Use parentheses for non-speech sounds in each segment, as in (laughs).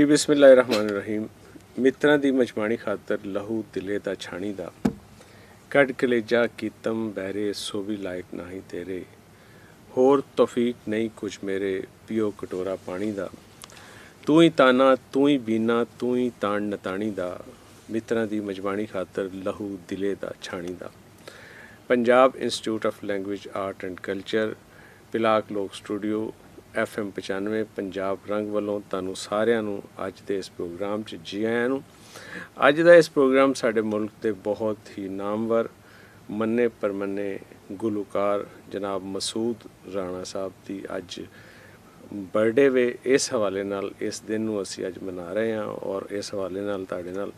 ਜੀ ਰਹੀਮ। ਮਿੱਤਰਾਂ ਦੀ ਮਜਮਾਣੀ ਖਾਤਰ ਲਹੂ ਦਿਲੇ ਦਾ ਛਾਣੀ ਦਾ। ਕੱਢ ਕਲੇਜਾ ਕੀਤਮ ਬਹਿਰੇ, ਸੋ ਵੀ ਲਾਇਕ ਨਹੀਂ ਤੇਰੇ। ਹੋਰ ਤੌਫੀਕ ਨਹੀਂ ਕੁਝ ਮੇਰੇ, ਪਿਓ ਕਟੋਰਾ ਪਾਣੀ ਦਾ। ਤੂੰ ਹੀ ਤਾਨਾ, ਤੂੰ ਹੀ ਬੀਨਾ, ਤੂੰ ਹੀ ਤਾਣ ਨਤਾਣੀ ਦਾ। ਮਿੱਤਰਾਂ ਦੀ ਮਜਬਾਣੀ ਖਾਤਰ ਲਹੂ ਦਿਲੇ ਦਾ ਛਾਣੀ ਦਾ। Punjab institute of language, art and culture, PILAC ਲੋਕ ਸਟੂਡੀਓ FM 95 ਪੰਜਾਬ ਰੰਗ ਵੱਲੋਂ ਤੁਹਾਨੂੰ ਸਾਰਿਆਂ ਨੂੰ ਅੱਜ ਦੇ ਇਸ ਪ੍ਰੋਗਰਾਮ 'ਚ ਜੀ ਆਇਆਂ ਨੂੰ। ਅੱਜ ਦਾ ਇਸ ਪ੍ਰੋਗਰਾਮ ਸਾਡੇ ਮੁਲਕ ਦੇ ਬਹੁਤ ਹੀ ਨਾਮਵਰ, ਮੰਨੇ ਪਰਮੰਨੇ ਗੁਲੂਕਾਰ ਜਨਾਬ ਮਸੂਦ ਰਾਣਾ ਸਾਹਿਬ ਦੀ ਅੱਜ ਬਰਥਡੇ ਵੇ। ਇਸ ਹਵਾਲੇ ਨਾਲ ਇਸ ਦਿਨ ਨੂੰ ਅਸੀਂ ਅੱਜ ਮਨਾ ਰਹੇ ਹਾਂ ਔਰ ਇਸ ਹਵਾਲੇ ਨਾਲ ਤੁਹਾਡੇ ਨਾਲ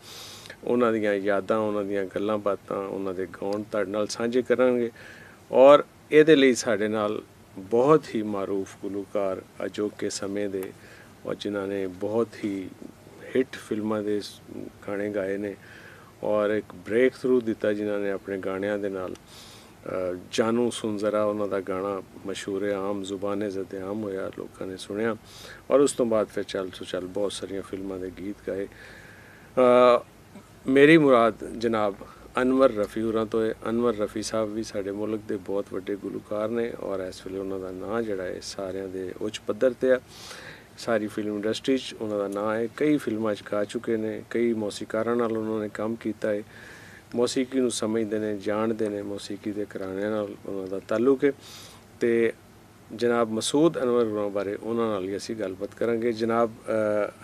ਉਹਨਾਂ ਦੀਆਂ ਯਾਦਾਂ, ਉਹਨਾਂ ਦੀਆਂ ਗੱਲਾਂ ਬਾਤਾਂ, ਉਹਨਾਂ ਦੇ ਗਾਉਣ ਤੁਹਾਡੇ ਨਾਲ ਸਾਂਝੇ ਕਰਾਂਗੇ ਔਰ ਇਹਦੇ ਲਈ ਸਾਡੇ ਨਾਲ ਬਹੁਤ ਹੀ ਮਾਰੂਫ ਗੁਲੂਕਾਰ ਅਜੋਕੇ ਸਮੇਂ ਦੇ ਔਰ ਜਿਨ੍ਹਾਂ ਨੇ ਬਹੁਤ ਹੀ ਹਿੱਟ ਫਿਲਮਾਂ ਦੇ ਗਾਣੇ ਗਾਏ ਨੇ ਔਰ ਇੱਕ ਬ੍ਰੇਕ ਥਰੂ ਦਿੱਤਾ ਜਿਨ੍ਹਾਂ ਨੇ ਆਪਣੇ ਗਾਣਿਆਂ ਦੇ ਨਾਲ। ਜਾਨੂ ਸੁਣ ਜ਼ਰਾ ਉਹਨਾਂ ਦਾ ਗਾਣਾ ਮਸ਼ਹੂਰ ਆਮ ਜ਼ੁਬਾਨੇ ਜ਼ਦੇ ਆਮ ਹੋਇਆ ਲੋਕਾਂ ਨੇ ਸੁਣਿਆ ਔਰ ਉਸ ਤੋਂ ਬਾਅਦ ਫਿਰ ਚੱਲ ਸੋ ਚੱਲ ਬਹੁਤ ਸਾਰੀਆਂ ਫਿਲਮਾਂ ਦੇ ਗੀਤ ਗਾਏ। ਮੇਰੀ ਮੁਰਾਦ ਜਨਾਬ ਅਨਵਰ ਰਫੀ ਹੋਰਾਂ ਤੋਂ ਹੈ। ਅਨਵਰ ਰਫੀ ਸਾਹਿਬ ਵੀ ਸਾਡੇ ਮੁਲਕ ਦੇ ਬਹੁਤ ਵੱਡੇ ਗੁਲੂਕਾਰ ਨੇ ਔਰ ਇਸ ਵੇਲੇ ਉਹਨਾਂ ਦਾ ਨਾਂ ਜਿਹੜਾ ਹੈ ਸਾਰਿਆਂ ਦੇ ਉੱਚ ਪੱਧਰ ਤੇ ਆ। ਸਾਰੀ ਫਿਲਮ ਇੰਡਸਟਰੀ 'ਚ ਉਹਨਾਂ ਦਾ ਨਾਂ ਹੈ। ਕਈ ਫਿਲਮਾਂ 'ਚ ਗਾ ਚੁੱਕੇ ਨੇ, ਕਈ ਮੌਸੀਕਾਰਾਂ ਨਾਲ ਉਹਨਾਂ ਨੇ ਕੰਮ ਕੀਤਾ ਹੈ। ਮੌਸੀਕੀ ਨੂੰ ਸਮਝਦੇ ਨੇ, ਜਾਣਦੇ ਨੇ, ਮੌਸੀਕੀ ਦੇ ਘਰਾਣਿਆਂ ਨਾਲ ਉਹਨਾਂ ਦਾ ਤਾਲੁਕ ਹੈ। ਤੇ ਜਨਾਬ ਮਸੂਦ ਅਨਵਰ ਹੋਰਾਂ ਬਾਰੇ ਉਹਨਾਂ ਨਾਲ ਹੀ ਅਸੀਂ ਗੱਲਬਾਤ ਕਰਾਂਗੇ। ਜਨਾਬ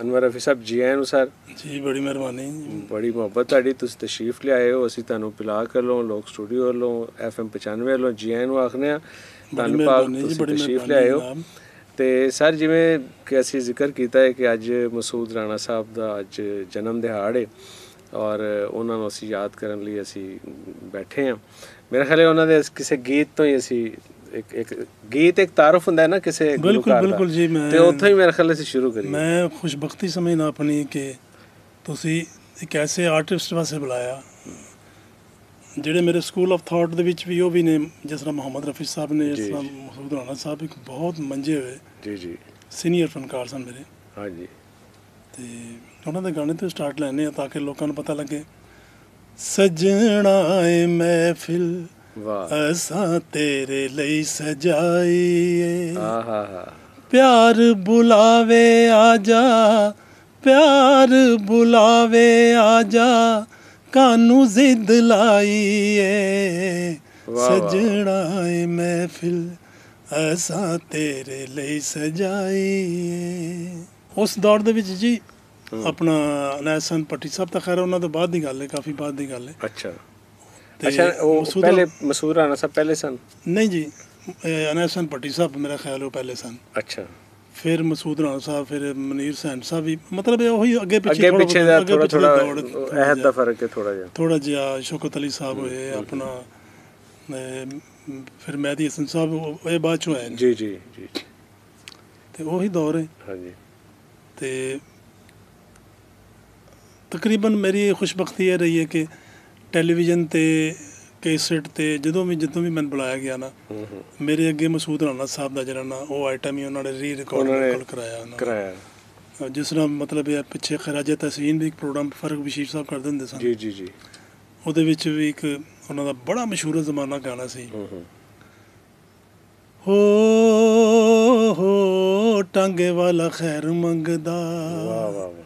ਅਨਵਰ ਰਫੀ ਸਾਹਿਬ ਜੀ ਆਇਆਂ ਨੂੰ ਸਰ? ਜੀ ਬੜੀ ਮਿਹਰਬਾਨੀ ਬੜੀ ਮੁਹੱਬਤ ਤੁਹਾਡੀ ਤੁਸੀਂ ਤਸ਼ਰੀਫ ਲਿਆਏ ਹੋ। ਅਸੀਂ ਤੁਹਾਨੂੰ ਪਿਲਾ ਕਰ ਲਓ ਲੋਕ ਸਟੂਡੀਓ ਵੱਲੋਂ ਐਫਐਮ 95 ਵੱਲੋਂ ਜੀ ਆਇਆਂ ਨੂੰ ਆਖਨੇ ਆ ਤੁਹਾਨੂੰ ਪਾਕ ਤੁਸੀਂ ਤਸ਼ਰੀਫ ਲਿਆਏ ਹੋ। ਤੇ ਸਰ ਜਿਵੇਂ ਕਿ ਅਸੀਂ ਜ਼ਿਕਰ ਕੀਤਾ ਹੈ ਕਿ ਅੱਜ ਮਸੂਦ ਰਾਣਾ ਸਾਹਿਬ ਦਾ ਅੱਜ ਜਨਮ ਦਿਹਾੜ ਹੈ ਔਰ ਉਹਨਾਂ ਨੂੰ ਅਸੀਂ ਯਾਦ ਕਰਨ ਲਈ ਅਸੀਂ ਬੈਠੇ ਹਾਂ। ਮੇਰੇ ਖਿਆਲ ਉਹਨਾਂ ਦੇ ਕਿਸੇ ਗੀਤ ਤੋਂ ਹੀ ਅਸੀਂ ਇੱਕ ਇੱਕ ਗੀਤ ਇੱਕ ਤਾਰਫ ਹੁੰਦਾ ਹੈ ਨਾ ਕਿਸੇ ਬਿਲਕੁਲ ਬਿਲਕੁਲ ਜੀ ਮੈਂ ਤੇ ਉੱਥੋਂ ਹੀ ਮੇਰੇ ਖਿਆਲ ਅਸੀਂ ਸ਼ੁਰੂ ਕਰੀਏ। ਮੈਂ ਖੁਸ਼ਬਖਤੀ ਸਮਝਣਾ ਆਪਣੀ ਕਿ ਤੁਸੀਂ ਇੱਕ ਐਸੇ ਆਰਟਿਸਟ ਵਾਸਤੇ ਬੁਲਾਇਆ ਜਿਹੜੇ ਮੇਰੇ ਸਕੂਲ ਆਫ ਥਾਟ ਦੇ ਵਿੱਚ ਵੀ ਉਹ ਵੀ ਨੇ ਜਿਸ ਤਰ੍ਹਾਂ ਮੁਹੰਮਦ ਰਫੀ ਸਾਹਿਬ ਨੇ ਇਸ ਤਰ੍ਹਾਂ ਮਸੂਦ ਰਾਣਾ ਸਾਹਿਬ ਇੱਕ ਬਹੁਤ ਮੰਜੇ ਹੋਏ ਜੀ ਜੀ। ਸੀਨੀਅਰ ਫਨਕਾਰ ਸਨ ਮੇਰੇ। ਹਾਂਜੀ। ਤੇ ਉਹਨਾਂ ਦੇ ਗਾਣੇ ਤੋਂ ਸਟਾਰਟ ਲੈਣੇ ਆ ਤਾਂ ਕਿ ਲੋਕਾਂ ਨੂੰ ਪਤਾ ਲੱਗੇ ਸਜਣਾ ਏ ਮਹਿਫਿਲ ਵਾਹ। ਅਸਾਂ ਤੇਰੇ ਲਈ ਸਜਾਈ ਏ ਆਹਾ ਪਿਆਰ ਬੁਲਾਵੇ ਆ ਜਾ ਪਿਆਰ ਬੁਲਾਵੇ ਆ ਜਾ ਕਾਨੂੰ ਜ਼ਿੱਦ ਲਾਈ ਏ ਸਜਣਾ ਏ ਮਹਿਫਿਲ ਅਸਾਂ ਤੇਰੇ ਲਈ ਸਜਾਈ ਏ ਉਸ ਦੌਰ ਦੇ ਵਿੱਚ ਜੀ ਆਪਣਾ ਨੈਸਨ ਪੱਟੀ ਸਾਹਿਬ ਤਾਂ ਖੈਰ ਉਹਨਾਂ ਤੋਂ ਬਾਅਦ ਦੀ ਗੱਲ ਹੈ ਕਾਫੀ ਬਾਅਦ ਦੀ ਗੱਲ ਹੈ ਅੱਛਾ। ਅੱਛਾ ਉਹ ਪਹਿਲੇ ਮਸੂਦ ਰਾਣਾ ਸਾਹਿਬ ਪਹਿਲੇ ਸਨ? ਨਹੀਂ ਜੀ ਅਨੈਸਨ ਪੱਟੀ ਸਾਹਿਬ ਮੇਰਾ ਖਿਆਲ ਉਹ ਪਹਿਲੇ ਸਨ। ਅੱਛਾ। ਫਿਰ ਮਸੂਦ ਰਾਣਾ ਸਾਹਿਬ ਫਿਰ ਮਨੀਰ ਸੈਨ ਸਾਹਿਬ ਵੀ ਮਤਲਬ ਉਹੀ ਅੱਗੇ ਪਿੱਛੇ ਅੱਗੇ ਪਿੱਛੇ ਦਾ ਥੋੜਾ ਥੋੜਾ ਅਹਿਦ ਦਾ ਫ਼ਰਕ ਹੈ ਥੋੜਾ ਜਿਹਾ। ਥੋੜਾ ਜਿਹਾ ਸ਼ੌਕਤ ਅਲੀ ਸਾਹਿਬ ਹੋਏ ਆਪਣਾ ਫਿਰ ਮਹਿਦੀ ਹਸਨ ਸਾਹਿਬ ਇਹ ਬਾਅਦ ਚੋਂ ਆਏ ਜੀ ਜੀ ਜੀ। ਤੇ ਉਹੀ ਦੌਰ ਹੈ। ਹਾਂਜੀ। ਤੇ ਤਕਰੀਬਨ ਮੇਰੀ ਖੁਸ਼ਬਖਤੀ ਇਹ ਰਹੀ ਹੈ ਕਿ ਟੈਲੀਵਿਜ਼ਨ ਤੇ ਕੇਸਟ ਤੇ ਜਦੋਂ ਵੀ ਜਦੋਂ ਵੀ ਮੈਨੂੰ ਬੁਲਾਇਆ ਗਿਆ ਨਾ ਮੇਰੇ ਅੱਗੇ ਮਸੂਦ ਰਾਣਾ ਸਾਹਿਬ ਦਾ ਜਿਹੜਾ ਨਾ ਉਹ ਆਈਟਮ ਹੀ ਉਹਨਾਂ ਨੇ ਰੀ ਰਿਕਾਰਡ ਕਰਾਇਆ ਕਰਾਇਆ। ਜਿਸ ਤਰ੍ਹਾਂ ਮਤਲਬ ਇਹ ਪਿੱਛੇ ਖਰਾਜੇ ਤਸਵੀਰ ਵੀ ਇੱਕ ਪ੍ਰੋਗਰਾਮ ਫ਼ਰਕ ਬਸ਼ੀਰ ਸਾਹਿਬ ਕਰਦੇ ਹੁੰਦੇ ਸਨ। ਜੀ ਜੀ ਜੀ। ਉਹਦੇ ਵਿੱਚ ਵੀ ਇੱਕ ਉਹਨਾਂ ਦਾ ਬੜਾ ਮਸ਼ਹੂਰ ਜ਼ਮਾਨਾ ਗਾਣਾ ਸੀ। ਹੋ ਹੋ। ਟਾਂਗੇ ਵਾਲਾ ਖੈਰ ਮੰਗਦਾ। ਵਾਹ ਵਾਹ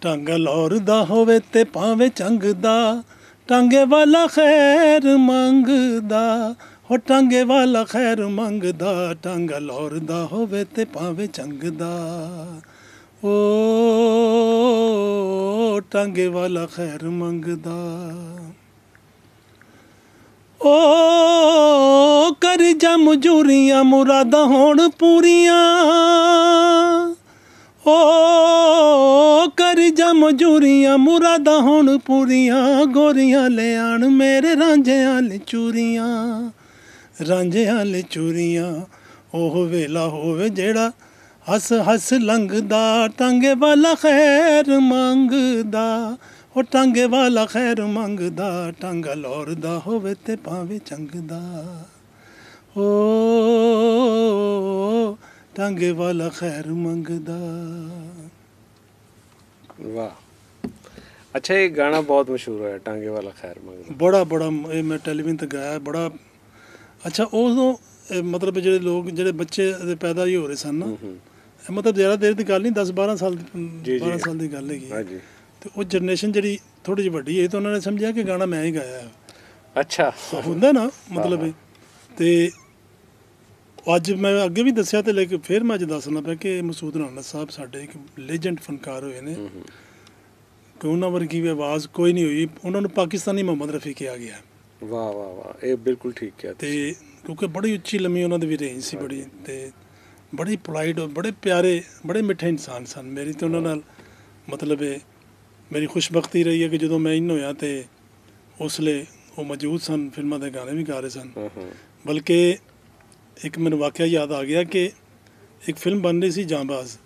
ਟਾਂਗਾ ਲੌਰ ਦਾ ਹੋਵੇ ਤੇ ਭਾਵੇਂ ਚੰਗਦਾ ਟਾਂਗੇ ਵਾਲਾ ਖੈਰ ਮੰਗਦਾ, ਹੋ ਟਾਂਗੇ ਵਾਲਾ ਖੈਰ ਮੰਗਦਾ, ਟਾਂਗਾ ਲੋਰਦਾ ਹੋਵੇ ਤੇ ਭਾਵੇਂ ਚੰਗਦਾ। ਓ ਟਾਂਗੇ ਵਾਲਾ ਖੈਰ ਮੰਗਦਾ। ਓ ਕਰ ਜਾ ਮਜੂਰੀਆਂ ਮੁਰਾਦਾਂ ਹੋਣ ਪੂਰੀਆਂ। ਓ ਕਰ ਜਾ ਮਜੂਰੀਆਂ ਮੁਰਾਦਾਂ ਹੁਣ ਪੂਰੀਆਂ, ਗੋਰੀਆਂ ਲੈ ਮੇਰੇ ਰਾਂਝਿਆਂ ਲੈ ਚੂਰੀਆਂ, ਰਾਂਝਿਆਂ ਲੈ ਚੂਰੀਆਂ। ਉਹ ਵੇਲਾ ਹੋਵੇ ਜਿਹੜਾ ਹੱਸ ਹੱਸ ਲੰਘਦਾ, ਟਾਂਗੇ ਵਾਲਾ ਖੈਰ ਮੰਗਦਾ। ਉਹ ਟਾਂਗੇ ਵਾਲਾ ਖੈਰ ਮੰਗਦਾ, ਟਾਂਗਾ ਲੋਰਦਾ ਹੋਵੇ ਤੇ ਭਾਵੇਂ ਚੰਗਦਾ। ਓ ਟਾਂਗੇ ਵਾਲਾ ਖੈਰ ਮੰਗਦਾ। ਵਾਹ। ਅੱਛਾ ਇਹ ਗਾਣਾ ਬਹੁਤ ਮਸ਼ਹੂਰ ਹੋਇਆ ਟਾਂਗੇ ਵਾਲਾ ਖੈਰ ਮੰਗਦਾ। ਬੜਾ ਬੜਾ ਇਹ ਮੈਂ ਟੈਲੀਵਿਜ਼ਨ ਤੇ ਗਾਇਆ ਬੜਾ ਅੱਛਾ ਉਦੋਂ ਮਤਲਬ ਜਿਹੜੇ ਲੋਕ ਜਿਹੜੇ ਬੱਚੇ ਦੇ ਪੈਦਾ ਹੀ ਹੋ ਰਹੇ ਸਨ ਨਾ ਮਤਲਬ ਜ਼ਿਆਦਾ ਦੇਰ ਦੀ ਗੱਲ ਨਹੀਂ 10 12 ਸਾਲ ਦੀ ਜੀ, ਜੀ। 12 ਸਾਲ ਦੀ ਗੱਲ ਹੈਗੀ ਹੈ। ਹਾਂਜੀ। ਤੇ ਉਹ ਜਨਰੇਸ਼ਨ ਜਿਹੜੀ ਥੋੜੀ ਜਿਹੀ ਵੱਡੀ ਹੈ ਤਾਂ ਉਹਨਾਂ ਨੇ ਸਮਝਿਆ ਕਿ ਗਾਣਾ ਮੈਂ ਹੀ ਗਾਇਆ ਹੈ। ਅੱਛਾ। ਹੁੰਦਾ ਨਾ ਮਤਲਬ। ਤੇ ਅੱਜ ਮੈਂ ਅੱਗੇ ਵੀ ਦੱਸਿਆ ਤੇ ਲੇਕਿਨ ਫਿਰ ਮੈਂ ਅੱਜ ਦੱਸਣਾ ਪਿਆ ਕਿ ਮਸੂਦ ਰਾਣਾ ਸਾਹਿਬ ਸਾਡੇ ਇੱਕ ਲੈਜੈਂਡ ਫਨਕਾਰ ਹੋਏ ਨੇ। ਕਿ ਉਹਨਾਂ ਵਰਗੀ ਵੀ ਆਵਾਜ਼ ਕੋਈ ਨਹੀਂ ਹੋਈ। ਉਹਨਾਂ ਨੂੰ ਪਾਕਿਸਤਾਨੀ ਮੁਹੰਮਦ ਰਫੀ ਕਿਹਾ ਗਿਆ। ਵਾਹ ਵਾਹ ਵਾਹ। ਇਹ ਬਿਲਕੁਲ ਠੀਕ ਕਿਹਾ ਤੇ ਕਿਉਂਕਿ ਬੜੀ ਉੱਚੀ ਲੰਮੀ ਉਹਨਾਂ ਦੀ ਵੀ ਰੇਂਜ ਸੀ ਬੜੀ। ਤੇ ਬੜੀ ਪੋਲਾਈਟ ਬੜੇ ਪਿਆਰੇ ਬੜੇ ਮਿੱਠੇ ਇਨਸਾਨ ਸਨ। ਮੇਰੀ ਤੇ ਉਹਨਾਂ ਨਾਲ ਮਤਲਬ ਇਹ ਮੇਰੀ ਖੁਸ਼ਬਖਤੀ ਰਹੀ ਹੈ ਕਿ ਜਦੋਂ ਮੈਂ ਇਨ ਹੋਇਆ ਤੇ ਉਸਲੇ ਉਹ ਮੌਜੂਦ ਸਨ। ਫਿਲਮਾਂ ਦੇ ਗਾਣੇ ਵੀ ਗਾ ਰਹੇ ਸਨ। ਬਲਕਿ ਇੱਕ ਮੈਨੂੰ ਵਾਕਿਆ ਯਾਦ ਆ ਗਿਆ ਕਿ ਇੱਕ ਫਿਲਮ ਬਣ ਰਹੀ ਸੀ ਜਾਂਬਾਜ਼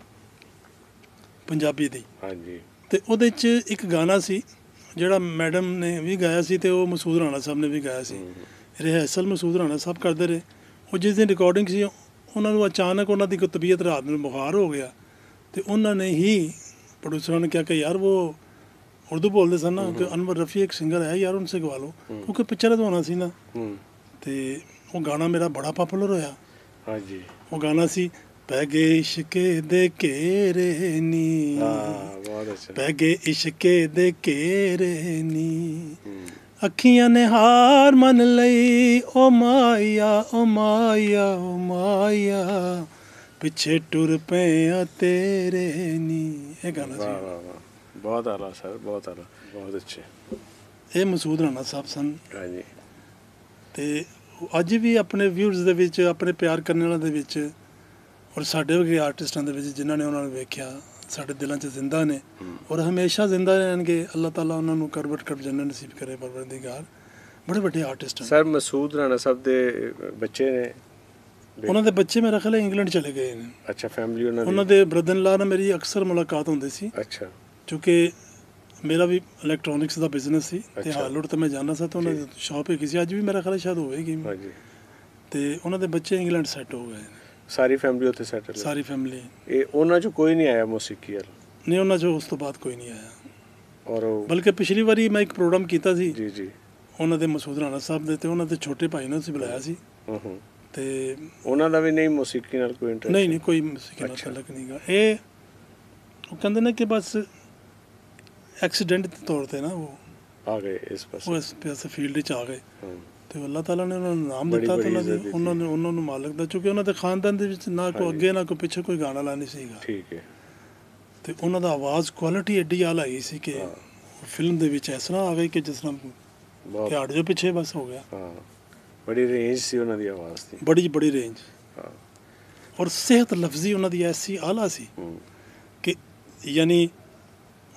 ਪੰਜਾਬੀ ਦੀ। ਹਾਂਜੀ। ਤੇ ਉਹਦੇ 'ਚ ਇੱਕ ਗਾਣਾ ਸੀ ਜਿਹੜਾ ਮੈਡਮ ਨੇ ਵੀ ਗਾਇਆ ਸੀ ਤੇ ਉਹ ਮਸੂਦ ਰਾਣਾ ਸਾਹਿਬ ਨੇ ਵੀ ਗਾਇਆ ਸੀ। ਰਿਹਰਸਲ ਮਸੂਦ ਰਾਣਾ ਸਾਹਿਬ ਕਰਦੇ ਰਹੇ। ਉਹ ਜਿਸ ਦਿਨ ਰਿਕਾਰਡਿੰਗ ਸੀ ਉਹਨਾਂ ਨੂੰ ਅਚਾਨਕ ਉਹਨਾਂ ਦੀ ਤਬੀਅਤ ਰਾਤ ਨੂੰ ਬੁਖਾਰ ਹੋ ਗਿਆ ਤੇ ਉਹਨਾਂ ਨੇ ਹੀ ਪ੍ਰੋਡਿਊਸਰਾਂ ਨੇ ਕਿਹਾ ਕਿ ਯਾਰ ਉਹ ਉਰਦੂ ਬੋਲਦੇ ਸਨ ਨਾ ਕਿ ਅਨਵਰ ਰਫੀ ਇੱਕ ਸਿੰਗਰ ਹੈ ਯਾਰ ਉਨਸੇ ਗਵਾ ਲਓ ਕਿਉਂਕਿ ਪਿਕਚਰ ਹੋਣਾ ਸੀ ਨਾ। ਤੇ ਉਹ ਗਾਣਾ ਮੇਰਾ ਬੜਾ ਪਪੂਲਰ ਹੋਇਆ। ਹਾਂਜੀ। ਉਹ ਗਾਣਾ ਸੀ ਪੈ ਗਏ ਇਸ਼ਕੇ ਦੇ ਘੇਰੇ ਨੀ। ਹਾਂ ਬਹੁਤ ਅੱਛਾ। ਪੈ ਗਏ ਇਸ਼ਕੇ ਦੇ ਘੇਰੇ ਨੀ। ਅੱਖੀਆਂ ਨੇ ਹਾਰ ਮੰਨ ਲਈ ਓ ਮਾਇਆ ਓ ਮਾਇਆ ਓ ਮਾਇਆ। ਪਿੱਛੇ ਟੁਰ ਪਏ ਆ ਤੇਰੇ ਨੀ। ਇਹ ਗਾਣਾ ਸੀ। ਵਾਹ ਵਾਹ। ਬਹੁਤ ਆਲਾ ਸਰ ਬਹੁਤ ਆਲਾ। ਬਹੁਤ ਅੱਛੇ। ਇਹ ਮਸੂਦ ਰਾਣਾ ਸਾਹਿਬ ਸਨ। ਹਾਂਜੀ। ਤੇ ਅੱਜ ਵੀ ਆਪਣੇ ਵਿਊਜ਼ ਦੇ ਵਿੱਚ ਆਪਣੇ ਪਿਆਰ ਕਰਨ ਵਾਲਿਆਂ ਦੇ ਵਿੱਚ ਔਰ ਸਾਡੇ ਵਰਗੇ ਆਰਟਿਸਟਾਂ ਦੇ ਵਿੱਚ ਜਿਨ੍ਹਾਂ ਨੇ ਉਹਨਾਂ ਨੂੰ ਵੇਖਿਆ ਸਾਡੇ ਦਿਲਾਂ 'ਚ ਜ਼ਿੰਦਾ ਨੇ। ਔਰ ਹਮੇਸ਼ਾ ਜ਼ਿੰਦਾ ਰਹਿਣਗੇ ਅੱਲਾਹ ਤਾਲਾ ਉਹਨਾਂ ਨੂੰ ਕਰਬਟ ਕਰਬ ਜੰਨਤ ਨਸੀਬ ਕਰੇ ਪਰਵਰਦੀਗਾਰ। ਬੜੇ ਵੱਡੇ ਆਰਟਿਸਟ ਹਨ ਸਰ ਮਸੂਦ ਰਾਣਾ ਸਾਹਿਬ ਦੇ ਬੱਚੇ ਨੇ? ਉਹਨਾਂ ਦੇ ਬੱਚੇ ਮੇਰਾ ਖਿਆਲ ਇੰਗਲੈਂਡ ਚਲੇ ਗਏ ਨੇ। ਅੱਛਾ ਫੈਮਿਲੀ ਉਹਨਾਂ ਉਹਨਾਂ ਦੀ ਦੇ ਬ੍ਰਦਰ ਲਾ ਨਾਲ ਮੇਰੀ ਅਕਸਰ ਮੁਲਾਕਾਤ ਹੁੰਦੀ ਸੀ। ਅੱਛਾ। ਕਿਉਂਕਿ ਮੇਰਾ ਵੀ ਇਲੈਕਟ੍ਰੋਨਿਕਸ ਦਾ ਬਿਜ਼ਨਸ ਸੀ ਤੇ। ਹਾਲੁੱਟ ਤੇ ਮੈਂ ਜਾਣਾ ਸੀ ਤਾਂ ਉਹਨਾਂ ਦੀ ਸ਼ਾਪ ਹੈਗੀ ਸੀ। ਅੱਜ ਵੀ ਮੇਰਾ ਖਿਆਲ ਸ਼ਾਇਦ ਹੋਵੇਗੀ ਹਾਂਜੀ। ਤੇ ਉਹਨਾਂ ਦੇ ਬੱਚੇ ਇੰਗਲੈਂਡ ਸੈੱਟ ਹੋ ਗਏ ਸਾਰੀ ਫੈਮਿਲੀ ਉੱਥੇ ਸੈਟਲ ਸਾਰੀ ਫੈਮਿਲੀ ਇਹ ਉਹਨਾਂ ਚੋਂ ਕੋਈ ਨਹੀਂ ਆਇਆ ਮੌਸੀਕੀ ਵੱਲ? ਨਹੀਂ ਉਹਨਾਂ ਚੋਂ ਉਸ ਤੋਂ ਬਾਅਦ ਕੋਈ ਨਹੀਂ ਆਇਆ। ਔਰ ਬਲਕਿ ਪਿਛਲੀ ਵਾਰੀ ਮੈਂ ਇੱਕ ਪ੍ਰੋਗਰਾਮ ਕੀਤਾ ਸੀ। ਜੀ ਜੀ। ਉਹਨਾਂ ਦੇ ਮਸੂਦ ਰਾਣਾ ਸਾਹਿਬ ਦੇ ਤੇ ਉਹਨਾਂ ਦੇ ਛੋਟੇ ਭਾਈ ਨੂੰ ਅਸੀਂ ਬੁਲਾਇਆ ਸੀ। ਹੂੰ ਹੂੰ। ਤੇ ਉਹਨਾਂ ਦਾ ਵੀ ਨਹੀਂ ਮੌਸੀਕੀ ਨਾਲ ਕੋਈ ਇੰਟਰਸਟ ਨਹੀਂ ਨਹੀਂ ਕੋਈ ਮੁਸੀਬਤ ਅੱਛਾ। ਤਲਕ ਨਹੀਂਗਾ ਇਹ ਉਹ ਕਹਿੰਦੇ ਨੇ ਕਿ ਬਸ ਐਕਸੀਡੈਂਟ ਦੇ ਤੌਰ ਤੇ ਨਾ ਉਹ ਆ ਗਏ ਇਸ ਪਾਸੇ। ਉਹ ਇਸ ਪਾਸੇ ਫੀਲਡ 'ਚ ਆ ਗਏ। ਹੂੰ। ਤੇ ਅੱਲਾਹ ਤਾਲਾ ਨੇ ਉਹਨਾਂ ਨੂੰ ਨਾਮ ਦਿੱਤਾ ਤੇ ਉਹਨਾਂ ਨੇ ਉਹਨਾਂ ਨੂੰ ਮਾਲਕ ਦਾ ਕਿਉਂਕਿ ਉਹਨਾਂ ਦੇ ਖਾਨਦਾਨ ਦੇ ਵਿੱਚ ਨਾ ਹਾਂਜੀ। ਅੱਗੇ ਨਾ ਕੋਈ ਪਿੱਛੇ ਕੋਈ ਗਾਣਾ ਲਾ ਨਹੀਂ ਸੀਗਾ। ਠੀਕ ਹੈ। ਤੇ ਉਹਨਾਂ ਦਾ ਆਵਾਜ਼ ਕੁਆਲਿਟੀ ਐਡੀ ਆਲਾ ਆਈ ਸੀ ਕਿ ਹਾਂ। ਫਿਲਮ ਦੇ ਵਿੱਚ ਇਸ ਤਰ੍ਹਾਂ ਆ ਗਈ ਕਿ ਜਿਸ ਤਰ੍ਹਾਂ ਝਾੜ ਜੋ ਪਿੱਛੇ ਬਸ ਹੋ ਗਿਆ। ਹਾਂ। ਬੜੀ ਰੇਂਜ ਸੀ ਉਹਨਾਂ ਦੀ ਆਵਾਜ਼ ਦੀ। ਬੜੀ ਬੜੀ ਰੇਂਜ ਹਾਂ। ਔਰ ਸਿਹਤ ਲਫ਼ਜ਼ੀ ਉਹਨਾਂ ਦੀ ਐਸੀ ਆਲਾ ਸੀ ਹੂੰ। ਕਿ ਯਾਨੀ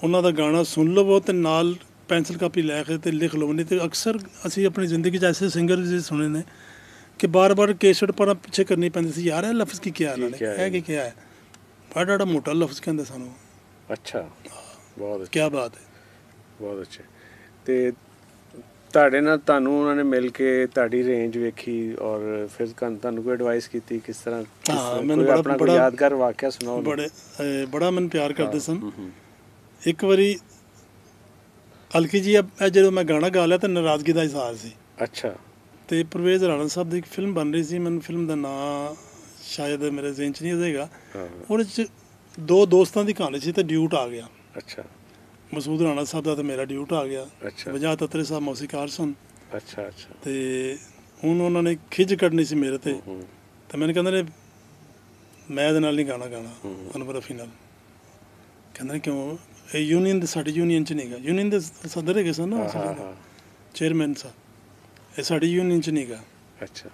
ਉਹਨਾਂ ਦਾ ਗਾਣਾ ਸੁਣ ਲਵੋ ਤੇ ਨਾਲ ਪੈਨਸਲ ਕਾਪੀ ਲੈ ਕੇ ਤੇ ਲਿਖ ਲਵੋ ਨਹੀਂ ਤੇ ਅਕਸਰ ਅਸੀਂ ਆਪਣੀ ਜ਼ਿੰਦਗੀ 'ਚ ਐਸੇ ਸਿੰਗਰ ਵੀ ਸੁਣੇ ਨੇ ਕਿ ਬਾਰ-ਬਾਰ ਕੇਸਟ ਪਰ ਪਿੱਛੇ ਕਰਨੀ ਪੈਂਦੀ ਸੀ ਯਾਰ ਇਹ ਲਫ਼ਜ਼ ਕੀ ਕਿਹਾ ਇਹਨਾਂ ਨੇ? ਇਹ ਕੀ ਕਿਹਾ ਹੈ? ਬੜਾ ਬੜਾ ਮੋਟਾ ਲਫ਼ਜ਼ ਕਹਿੰਦੇ ਸਾਨੂੰ। ਅੱਛਾ। ਬਹੁਤ ਅੱਛਾ। ਕੀ ਬਾਤ ਹੈ। ਬਹੁਤ ਅੱਛਾ। ਤੇ ਤੁਹਾਡੇ ਨਾਲ ਤੁਹਾਨੂੰ ਉਹਨਾਂ ਨੇ ਮਿਲ ਕੇ ਤੁਹਾਡੀ ਰੇਂਜ ਵੇਖੀ ਔਰ ਫਿਰ ਤੁਹਾਨੂੰ ਤੁਹਾਨੂੰ ਕੋਈ ਐਡਵਾਈਸ ਕੀਤੀ ਕਿਸ ਤਰ੍ਹਾਂ ਕੋਈ ਬੜਾ- ਆਪਣਾ ਯਾਦਗਾਰ ਵਾਕਿਆ ਸੁਣਾਓ। ਬੜੇ ਬੜਾ ਮਨ ਪਿਆਰ ਕਰਦੇ ਸਨ। ਇੱਕ ਵਾਰੀ ਹਲਕੀ ਜੀ ਇਹ ਜਦੋਂ ਮੈਂ ਗਾਣਾ ਗਾ ਲਿਆ ਤਾਂ ਨਾਰਾਜ਼ਗੀ ਦਾ ਇਜ਼ਹਾਰ ਸੀ। ਅੱਛਾ। ਤੇ ਪ੍ਰਵੇਜ਼ ਰਾਣਾ ਸਾਹਿਬ ਦੀ ਇੱਕ ਫਿਲਮ ਬਣ ਰਹੀ ਸੀ ਮੈਨੂੰ ਫਿਲਮ ਦਾ ਨਾਂ ਸ਼ਾਇਦ ਮੇਰੇ ਜ਼ਿਹਨ 'ਚ ਨਹੀਂ ਰਹੇਗਾ ਹਾਂ। ਉਹਦੇ 'ਚ ਦੋ ਦੋਸਤਾਂ ਦੀ ਕਹਾਣੀ ਸੀ ਤੇ ਡਿਊਟ ਆ ਗਿਆ। ਅੱਛਾ। ਮਸੂਦ ਰਾਣਾ ਸਾਹਿਬ ਦਾ ਤੇ ਮੇਰਾ ਡਿਊਟ ਆ ਗਿਆ। ਅੱਛਾ। ਵਜਾ ਤਤਰੇ ਸਾਹਿਬ ਮੌਸੀਕਾਰ ਸਨ ਅੱਛਾ ਅੱਛਾ। ਤੇ ਹੁਣ ਉਹਨਾਂ ਨੇ ਖਿੱਚ ਕੱਢਣੀ ਸੀ ਮੇਰੇ ਤੇ। ਤੇ ਮੈਨੂੰ ਕਹਿੰਦੇ ਨੇ ਮੈਂ ਇਹਦੇ ਨਾਲ ਨਹੀਂ ਗਾਣਾ ਗਾਣਾ। ਅਨਵਰ ਅਫੀ ਨਾਲ। ਕਹਿੰਦੇ ਕਿਉਂ? ਯੂਨੀਅਨ ਦੇ ਸਾਡੀ ਯੂਨੀਅਨ ਚ ਨਹੀਂਗਾ ਯੂਨੀਅਨ ਦੇ ਸਦਰ ਹੈਗੇ ਸਨ ਨਾ ਚੇਅਰਮੈਨ ਸਾਹਿਬ ਇਹ ਸਾਡੀ ਯੂਨੀਅਨ ਚ ਨਹੀਂਗਾ ਅੱਛਾ।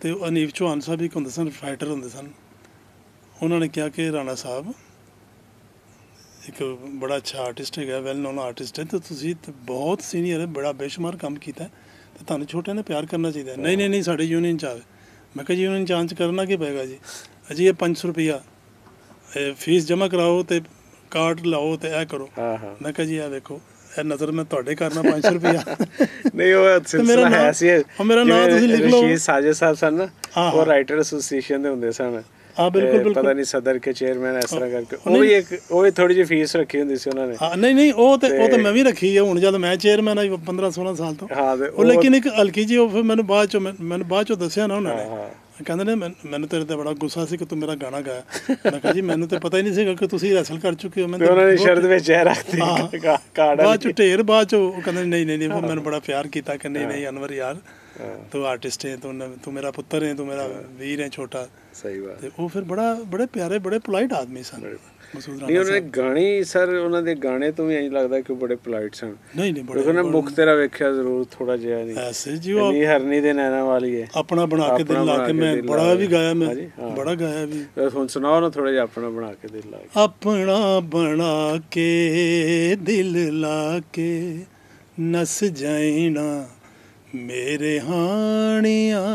ਤੇ ਉਹ ਅਨੀਫ ਚੌਹਾਨ ਸਾਹਿਬ ਇੱਕ ਹੁੰਦੇ ਸਨ ਫਾਈਟਰ ਹੁੰਦੇ ਸਨ। ਉਹਨਾਂ ਨੇ ਕਿਹਾ ਕਿ ਰਾਣਾ ਸਾਹਿਬ ਇੱਕ ਬੜਾ ਅੱਛਾ ਆਰਟਿਸਟ ਹੈਗਾ ਵੈਲ ਨੋਨ ਆਰਟਿਸਟ ਹੈ ਤੇ ਤੁਸੀਂ ਬਹੁਤ ਸੀਨੀਅਰ ਹੈ ਬੜਾ ਬੇਸ਼ੁਮਾਰ ਕੰਮ ਕੀਤਾ ਤੇ ਤੁਹਾਨੂੰ ਛੋਟਿਆਂ ਨੇ ਪਿਆਰ ਕਰਨਾ ਚਾਹੀਦਾ। ਨਹੀਂ ਨਹੀਂ ਨਹੀਂ ਸਾਡੇ ਯੂਨੀਅਨ ਚ ਆਵੇ ਮੈਂ ਕਿਹਾ ਜੀ ਯੂਨੀਅਨ ਜਾਂਚ ਕਰਨਾ ਕੀ ਪਏਗਾ ਜੀ? ਅਜੀ ਇਹ 500 ਰੁਪਿਆ ਇਹ ਫੀਸ ਜਮ੍ਹਾਂ ਕਰਾਓ ਤੇ ਕਾਰਡ ਲਾਓ ਤੇ ਇਹ ਕਰੋ। ਹਾਂ ਹਾਂ। ਮੈਂ ਕਿਹਾ ਜੀ ਇਹ ਵੇਖੋ ਇਹ ਨਜ਼ਰ ਮੈਂ ਤੁਹਾਡੇ ਕਰਨਾ 500 ਰੁਪਿਆ ਨਹੀਂ ਉਹ ਸਿਲਸਿਲਾ ਹੈ ਸੀ। ਉਹ ਮੇਰਾ ਨਾਂ ਜਿਵੇਂ ਤੁਸੀਂ ਲਿਖ ਲਓ। ਰਸ਼ੀਦ ਸਾਜਦ ਸਾਹਿਬ ਸਨ ਉਹ। ਰਾਈਟਰ ਐਸੋਸੀਏਸ਼ਨ ਦੇ ਹੁੰਦੇ ਸਨ। ਹਾਂ, ਬਿਲਕੁਲ, ਬਿਲਕੁਲ। ਪਤਾ ਨਹੀਂ ਸਦਰ ਕੇ ਚੇਅਰਮੈਨ ਇਸ ਤਰ੍ਹਾਂ ਕਰਕੇ। ਉਹ ਵੀ ਇੱਕ ਉਹ ਵੀ ਥੋੜੀ ਜਿਹੀ ਫੀਸ ਰੱਖੀ ਹੁੰਦੀ ਸੀ ਉਹਨਾਂ ਨੇ। ਹਾਂ ਨਹੀਂ ਨਹੀਂ ਉਹ ਤੇ ਉਹ ਤੇ- ਮੈਂ ਵੀ ਰੱਖੀ ਹੈ ਹੁਣ ਜਦ ਮੈਂ ਚੇਅਰਮੈਨ ਆ 15 16 ਸਾਲ ਤੋਂ। ਹਾਂ ਉਹ ਲੇਕਿਨ ਇੱਕ ਹਲਕੀ ਜੀ ਉਹ ਫਿਰ ਮੈਨੂੰ ਬਾਅਦ ਚੋਂ ਮੈਨ- ਬਾਅਦ ਚੋਂ ਦੱਸਿਆ ਨਾ ਉਹਨਾਂ ਨੇ। ਕਹਿੰਦੇ ਨੇ ਮੈਨ- ਤੇਰੇ ਤੇ ਬੜਾ ਗੁੱਸਾ ਸੀ ਕਿ ਤੂੰ ਮੇਰਾ ਗਾਣਾ ਗਾਇਆ। ਮੈਂ ਕਿਹਾ ਜੀ ਮੈਨੂੰ ਤੇ ਪਤਾ ਹੀ ਨਹੀਂ ਸੀਗਾ ਕਿ ਤੁਸੀਂ ਰੈਸਲ ਕਰ ਚੁੱਕੇ ਹੋ। ਮੈਂ ਤੇ ਉਹਨਾਂ ਨੇ ਸ਼ਰਤ ਵਿੱਚ ਇਹ ਰੱਖਤੀ ਹਾਂ। ਕਾ- ਕਾਰਡ ਬਾਅਦ। ਚ ਢੇਰ ਬਾਅਦ ਚ ਉਹ ਕਹਿੰਦੇ ਨਹੀਂ ਨਹੀਂ ਨਹੀਂ ਉਹ ਮੈਨੂੰ ਬੜਾ ਪਿਆਰ ਕੀਤਾ ਕਿ ਨਹੀਂ ਨਹੀਂ ਅਨਵਰ ਯਾਰ ਤੂੰ ਆਰਟਿਸਟ ਹੈ ਤੂੰ ਤੂੰ ਮੇਰਾ ਪੁੱਤਰ ਹੈ ਤੂੰ ਮੇਰਾ ਵੀਰ ਹੈ ਛੋਟਾ। ਸਹੀ ਬਾਤ। ਤੇ ਉਹ ਫਿਰ ਬੜਾ ਬੜੇ ਪਿਆਰੇ ਬੜੇ ਪੋਲਾਈਟ ਆਦਮੀ ਸਨ। ਨਹੀਂ ਉਹਨਾਂ ਗਾਣੇ ਸਰ ਉਹਨਾਂ ਦੇ ਗਾਣੇ ਤੋਂ ਵੀ ਐਂ ਲੱਗਦਾ ਕਿ ਉਹ ਬੜੇ ਪੋਲਾਈਟ ਸਨ। ਨਹੀਂ ਨਹੀਂ ਦੇਖੋ ਨਾ ਬੜੇ ਮੁਖ ਤੇਰਾ ਵੇਖਿਆ ਜ਼ਰੂਰ ਥੋੜਾ ਜਿਹਾ ਨਹੀਂ। ਐਸੇ ਜੀ ਉਹ ਨਹੀਂ ਹਰਨੀ ਦੇ ਨੈਣਾ ਵਾਲੀ ਹੈ ਆਪਣਾ ਬਣਾ ਕੇ ਦਿਲ ਲਾ ਕੇ ਮੈਂ ਬੜਾ ਵੀ ਗਾਇਆ ਮੈਂ। ਬੜਾ ਗਾਇਆ ਵੀ। ਹੁਣ ਸੁਣਾਓ ਨਾ ਥੋੜਾ ਜਿਹਾ ਆਪਣਾ ਬਣਾ ਕੇ ਦਿਲ ਲਾ ਕੇ। ਆਪਣਾ ਬਣਾ ਕੇ ਦਿਲ ਲਾ ਕੇ ਨਸ ਜਾਈਣਾ ਮੇਰੇ ਹਾਣੀਆਂ।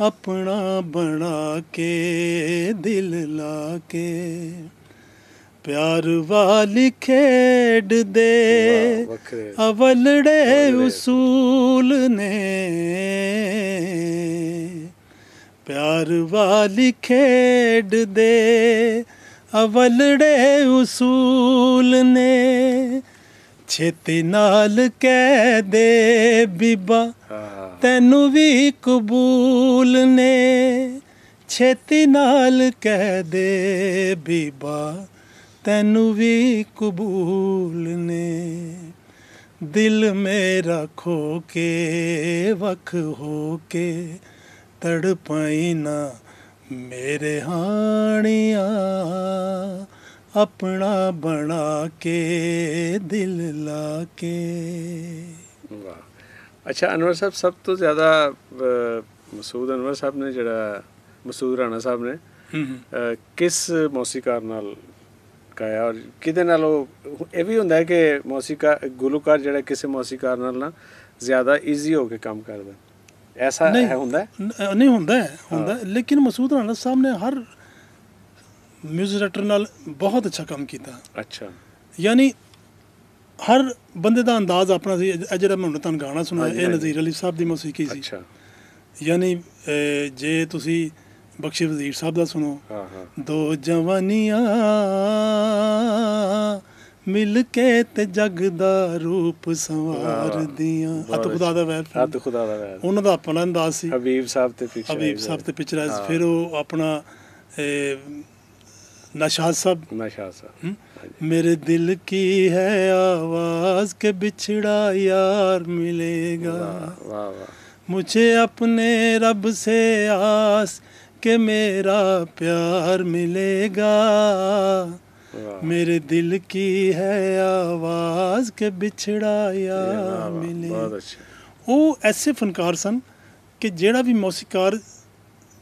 ਆਪਣਾ ਬਣਾ ਕੇ ਦਿਲ ਲਾ ਕੇ। ਪਿਆਰ ਵਾਲੀ ਖੇਡ ਦੇ ਅਵਲੜੇ ਉਸੂਲ ਨੇ। ਪਿਆਰ ਵਾਲੀ ਖੇਡ ਦੇ ਅਵਲੜੇ ਉਸੂਲ ਨੇ। ਛੇਤੀ ਨਾਲ ਕਹਿ ਦੇ ਬੀਬਾ। ਤੈਨੂੰ ਵੀ ਕਬੂਲ ਨੇ। ਛੇਤੀ ਨਾਲ ਕਹਿ ਦੇ ਬੀਬਾ, ਤੈਨੂੰ ਵੀ ਕਬੂਲ ਨੇ। ਦਿਲ ਮੇਰਾ ਖੋ ਕੇ, ਵਖ ਹੋ ਕੇ, ਤੜਪਾਈ ਨਾ ਮੇਰੇ ਹਾਣੀਆਂ। ਆਪਣਾ ਬਣਾ ਕੇ, ਦਿਲ ਲਾ ਕੇ। ਵਾਹ। ਅੱਛਾ ਅਨਵਰ ਸਾਹਿਬ ਸਭ ਤੋਂ ਜ਼ਿਆਦਾ ਮਸੂਦ ਅਨਵਰ ਸਾਹਿਬ ਨੇ ਜਿਹੜਾ ਮਸੂਦ ਰਾਣਾ ਸਾਹਿਬ ਨੇ ਕਿਸ ਮੌਸੀਕਾਰ ਨਾਲ ਗਾਇਆ? ਔਰ ਕਿਹਦੇ ਨਾਲ ਉਹ ਇਹ ਵੀ ਹੁੰਦਾ ਹੈ ਕਿ ਮੌਸੀਕਾਰ ਗੁਲੂਕਾਰ ਜਿਹੜਾ ਕਿਸੇ ਮੌਸੀਕਾਰ ਨਾਲ ਨਾ ਜ਼ਿਆਦਾ ਈਜ਼ੀ ਹੋ ਕੇ ਕੰਮ ਕਰਦਾ। ਐਸਾ। ਹੈ? ਹੁੰਦਾ ਨਹੀਂ ਹੁੰਦਾ ਹੁੰਦਾ ਲੇਕਿਨ ਮਸੂਦ ਰਾਣਾ ਸਾਹਿਬ ਨੇ ਹਰ ਮਿਊਜ਼ਿਕ ਡਾਇਰੈਕਟਰ ਨਾਲ ਬਹੁਤ ਅੱਛਾ ਕੰਮ ਕੀਤਾ। ਅੱਛਾ। ਯਾਨੀ ਹਰ ਬੰਦੇ ਦਾ ਅੰਦਾਜ਼ ਆਪਣਾ ਸੀ ਇਹ ਜਿਹੜਾ ਮੈਂ ਹੁਣ ਤੁਹਾਨੂੰ ਗਾਣਾ ਸੁਣਾਇਆ ਇਹ। ਨਜ਼ੀਰ ਅਲੀ ਸਾਹਿਬ ਦੀ ਮੌਸੀਕੀ ਸੀ। ਅੱਛਾ। ਯਾਨੀ ਜੇ ਤੁਸੀਂ ਬਖਸ਼ੀ ਵਜ਼ੀਰ ਸਾਹਿਬ ਦਾ ਸੁਣੋ ਹਾਂ ਹਾਂ। ਦੋ ਜਵਾਨੀਆਂ ਮਿਲ ਕੇ ਤੇ ਜਗ ਦਾ ਰੂਪ ਸੰਵਾਰਦੀਆਂ ਅਤ ਖੁਦਾ ਦਾ ਵੈਰ। ਹੱਥ ਖੁਦਾ ਦਾ ਵੈਰ ਉਹਨਾਂ ਦਾ ਆਪਣਾ ਅੰਦਾਜ਼ ਸੀ। ਹਬੀਬ ਸਾਹਿਬ ਤੇ ਪਿਕਚਰ ਹਬੀਬ ਸਾਹਿਬ ਤੇ ਪਿਕਚਰਾਈਜ਼ ਹਾਂ। ਫਿਰ ਉਹ ਆਪਣਾ ਨਸ਼ਾਦ ਸਾਹਿਬ ਨਸ਼ਾ ਸਾਹਿਬ हम्म? ਹਾਂਜੀ। मेरे दिल की है आवाज के बिछड़ा यार मिलेगा ਵਾਹ ਵਾਹ ਵਾਹ मुझे अपने रब से आस के मेरा प्यार मिलेगा ਵਾਹ मेरे दिल की है आवाज के बिछड़ा ਵਾਹ, यार ਵਾਹ, मिलेगा ਬਹੁਤ ਅੱਛਾ ਉਹ ਐਸੇ ਫਨਕਾਰ ਸਨ ਕਿ ਜਿਹੜਾ ਵੀ ਮੌਸੀਕਾਰ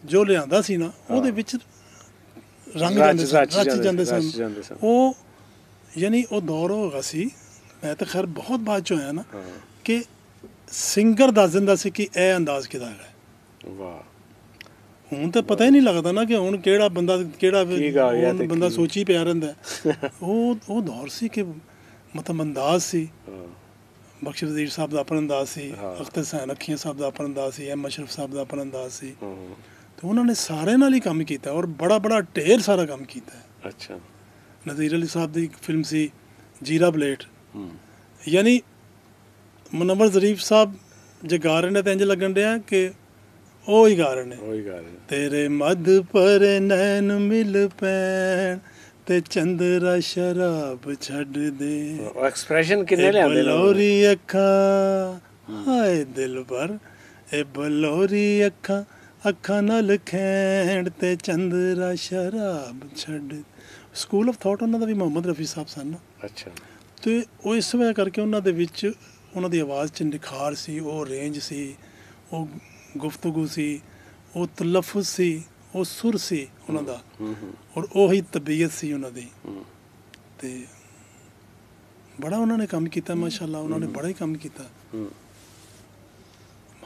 ਜੋ ਲਿਆਂਦਾ ਸੀ ਨਾ ਉਹਦੇ ਵਿੱਚ ਰੰਗ ਜਾਂਦੇ ਸਨ ਰਚ ਜਾਂਦੇ- ਸਨ। ਉਹ ਯਾਨੀ ਉਹ ਦੌਰ ਹੋਗਾ ਸੀ ਮੈਂ ਤਾਂ ਖੈਰ ਬਹੁਤ ਬਾਅਦ ਚ ਹੋਇਆ ਨਾ ਕਿ ਸਿੰਗਰ ਦੱਸ ਦਿੰਦਾ ਸੀ ਕਿ ਇਹ ਅੰਦਾਜ਼ ਕਿਹਦਾ ਹੈ ਵਾਹ। ਹੁਣ ਤਾਂ ਪਤਾ ਹੀ ਨਹੀਂ ਲੱਗਦਾ ਨਾ ਕਿ ਹੁਣ ਕਿਹੜਾ ਬੰਦਾ ਕਿਹੜਾ ਬੰਦਾ ਸੋਚੀ ਪਿਆ ਰਹਿੰਦਾ। (laughs) ਉਹ ਉਹ ਦੌਰ ਸੀ ਕਿ ਮਤਲਬ ਅੰਦਾਜ਼ ਸੀ। ਬਖਸ਼ ਵਜ਼ੀਰ ਸਾਹਿਬ ਦਾ ਆਪਣਾ ਅੰਦਾਜ਼ ਸੀ। ਅਖਤਰ ਸੈਨ ਅੱਖੀਆਂ ਸਾਹਿਬ ਦਾ ਆਪਣਾ ਅੰਦਾਜ਼ ਸੀ ਐਮ ਅਸ਼ਰਫ ਸਾਹਿਬ ਦਾ ਆਪਣਾ ਅੰਦਾਜ਼ ਸੀ। ਤੇ ਉਹਨਾਂ ਨੇ ਸਾਰੇ ਨਾਲ ਹੀ ਕੰਮ ਕੀਤਾ ਔਰ ਬੜਾ ਬੜਾ ਢੇਰ ਸਾਰਾ ਕੰਮ ਕੀਤਾ। ਅੱਛਾ। ਨਜ਼ੀਰ ਅਲੀ ਸਾਹਿਬ ਦੀ ਇੱਕ ਫਿਲਮ ਸੀ ਜੀਰਾ ਬਲੇਟ ਹੂੰ। ਯਾਨੀ ਮੁਨੱਵਰ ਜ਼ਰੀਫ ਸਾਹਿਬ ਜੇ ਗਾ ਰਹੇ ਨੇ ਤਾਂ ਇੰਜ ਲੱਗਣ ਡਿਆ ਕਿ ਉਹ ਹੀ ਗਾ ਰਹੇ ਨੇ। ਉਹੀ ਹੈ ਤੇਰੇ ਮਦ ਪਰ ਨੈਣ ਮਿਲ ਪੈਣ ਤੇ ਚੰਦਰਾ ਸ਼ਰਾਬ ਛੱਡ ਦੇ। ਉਹ ਐਕਸਪ੍ਰੈਸ਼ਨ ਕਿੰਨੇ ਲਿਆਂਦੇ ਲੋਕ ਬਲੋਰੀ ਅੱਖਾਂ ਹਾਏ ਦਿਲ ਇਹ ਬਲੋਰੀ ਅੱਖਾਂ ਅੱਖਾਂ ਨਾਲ ਖੈਣ ਤੇ ਚੰਦਰਾ ਸ਼ਰਾਬ ਛੱਡ। ਸਕੂਲ ਆਫ ਥਾਟ ਉਹਨਾਂ ਦਾ ਵੀ ਮੁਹੰਮਦ ਰਫੀ ਸਾਹਿਬ ਸਨ। ਅੱਛਾ। ਤੇ ਉਹ ਇਸ ਵਜ੍ਹਾ ਕਰਕੇ ਉਹਨਾਂ ਦੇ ਵਿੱਚ ਉਹਨਾਂ ਦੀ ਆਵਾਜ਼ 'ਚ ਨਿਖਾਰ ਸੀ ਉਹ ਰੇਂਜ ਸੀ ਉਹ ਗੁਫ਼ਤਗੂ ਸੀ ਉਹ ਤਲਫੁਜ਼ ਸੀ ਉਹ ਸੁਰ ਸੀ ਉਹਨਾਂ ਦਾ। ਔਰ ਉਹੀ ਤਬੀਅਤ ਸੀ ਉਹਨਾਂ ਦੀ। ਤੇ ਬੜਾ ਉਹਨਾਂ ਨੇ ਕੰਮ ਕੀਤਾ ਮਾਸ਼ਾਅੱਲਾ ਉਹਨਾਂ ਨੇ ਬੜਾ ਹੀ ਕੰਮ ਕੀਤਾ।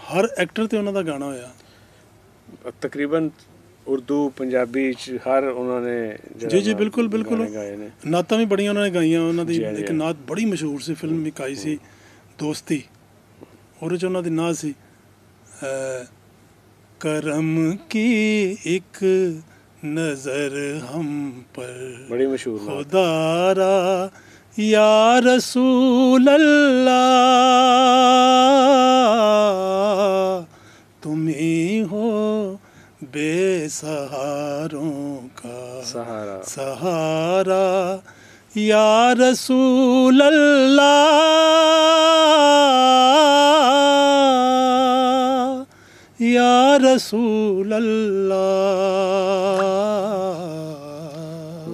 ਹਰ ਐਕਟਰ ਤੇ ਉਹਨਾਂ ਦਾ ਗਾਣਾ ਹੋਇਆ। ਤਕਰੀਬਨ ਉਰਦੂ ਪੰਜਾਬੀ ਚ ਹਰ ਉਹਨਾਂ ਨੇ ਜੀ ਜੀ ਬਿਲਕੁਲ ਬਿਲਕੁਲ। ਨਾਤਾਂ ਵੀ ਬੜੀਆਂ ਉਹਨਾਂ ਨੇ ਗਾਈਆਂ ਉਹਨਾਂ ਦੀ ਇੱਕ ਨਾਤ ਬੜੀ ਮਸ਼ਹੂਰ ਸੀ ਫਿਲਮ ਇੱਕ ਆਈ ਸੀ ਦੋਸਤੀ। ਉਹਦੇ ਚ ਉਹਨਾਂ ਦੀ ਨਾਤ ਸੀ ਕਰਮ ਕੀ ਇੱਕ ਨਜ਼ਰ ਹਮ ਪਰ ਬੜੀ ਮਸ਼ਹੂਰ ਖੁਦਾਰਾ ਯਾ ਰਸੂਲ ਅੱਲਾ तुम ही हो बेसहारों का। सहारा। सहारा या रसूल अल्लाह या रसूल अल्लाह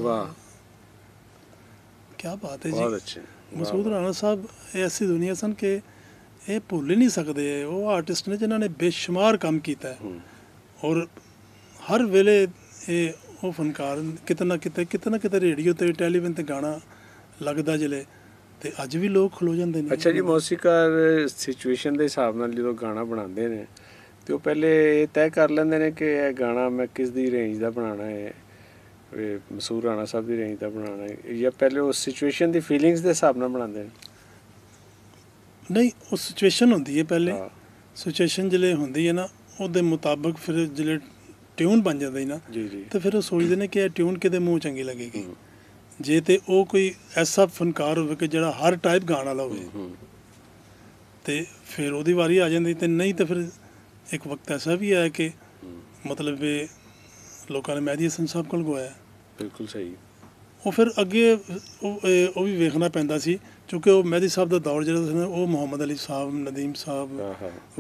वाह। क्या बात है जी। बहुत अच्छे। मसूद राणा साहब ऐसी दुनिया सन के ਇਹ ਭੁੱਲ ਹੀ ਨਹੀਂ ਸਕਦੇ। ਉਹ ਆਰਟਿਸਟ ਨੇ ਜਿਨ੍ਹਾਂ ਨੇ ਬੇਸ਼ੁਮਾਰ ਕੰਮ ਕੀਤਾ ਹੈ। ਔਰ ਹਰ ਵੇਲੇ ਇਹ ਉਹ ਫਨਕਾਰ ਕਿਤੇ ਨਾ ਕਿਤੇ ਕਿਤੇ ਨਾ ਕਿਤੇ ਰੇਡੀਓ ਤੇ ਟੈਲੀਵਿਜ਼ਨ ਤੇ ਗਾਣਾ ਲੱਗਦਾ ਜਿਲੇ ਤੇ ਅੱਜ ਵੀ ਲੋਕ ਖਲੋ ਜਾਂਦੇ ਨੇ। ਅੱਛਾ ਜੀ ਮੌਸੀਕਾਰ ਸਿਚੁਏਸ਼ਨ ਦੇ ਹਿਸਾਬ ਨਾਲ ਜਦੋਂ ਗਾਣਾ ਬਣਾਉਂਦੇ ਨੇ ਤੇ ਉਹ ਪਹਿਲੇ ਇਹ ਤੈਅ ਕਰ ਲੈਂਦੇ ਨੇ ਕਿ ਇਹ ਗਾਣਾ ਮੈਂ ਕਿਸ ਦੀ ਰੇਂਜ ਦਾ ਬਣਾਉਣਾ ਹੈ? ਇਹ ਮਸੂਰ ਰਾਣਾ ਸਾਹਿਬ ਦੀ ਰੇਂਜ ਦਾ ਬਣਾਉਣਾ ਹੈ? ਜਾਂ ਪਹਿਲੇ ਉਸ ਸਿਚੁਏਸ਼ਨ ਦੀ ਫੀਲਿੰਗਸ ਦੇ ਹਿਸਾਬ ਨਾਲ ਬਣਾਉਂਦੇ ਨੇ? ਨਹੀਂ ਉਹ ਸਿਚੁਏਸ਼ਨ ਹੁੰਦੀ ਹੈ ਪਹਿਲੇ। ਸਿਚੁਏਸ਼ਨ ਜਿਲੇ ਹੁੰਦੀ ਹੈ ਨਾ ਉਹਦੇ ਮੁਤਾਬਕ ਫਿਰ ਜਿਲੇ ਟਿਊਨ ਬਣ ਜਾਂਦਾ ਹੈ ਨਾ ਜੀ ਜੀ। ਤੇ ਫਿਰ ਉਹ ਸੋਚਦੇ ਨੇ ਕਿ ਇਹ ਟਿਊਨ ਕਿਤੇ ਮੂੰਹ ਚੰਗੀ ਲੱਗੇਗੀ। ਜੇ ਤੇ ਉਹ ਕੋਈ ਐਸਾ ਫਨਕਾਰ ਹੋਵੇ ਕਿ ਜਿਹੜਾ ਹਰ ਟਾਈਪ ਗਾਣ ਵਾਲਾ ਹੋਵੇ। ਤੇ ਫਿਰ ਉਹਦੀ ਵਾਰੀ ਆ ਜਾਂਦੀ ਤੇ ਨਹੀਂ ਤੇ ਫਿਰ ਇੱਕ ਵਕਤ ਐਸਾ ਵੀ ਆਇਆ ਕਿ ਮਤਲਬ ਲੋਕਾਂ ਨੇ ਮਹਿਦੀ ਹਸਨ ਸਾਹਿਬ ਕੋਲ ਗਵਾਇਆ। ਬਿਲਕੁਲ ਸਹੀ। ਉਹ ਫਿਰ ਅੱਗੇ ਉਹ ਵੀ ਵੇਖਣਾ ਪੈਂਦਾ ਸੀ ਕਿਉਂਕਿ ਉਹ ਮਹਿਦੀ ਸਾਹਿਬ ਦਾ ਦੌਰ ਜਿਹੜਾ ਸੀ ਉਹ ਮੁਹੰਮਦ ਅਲੀ ਸਾਹਿਬ ਨਦੀਮ ਸਾਹਿਬ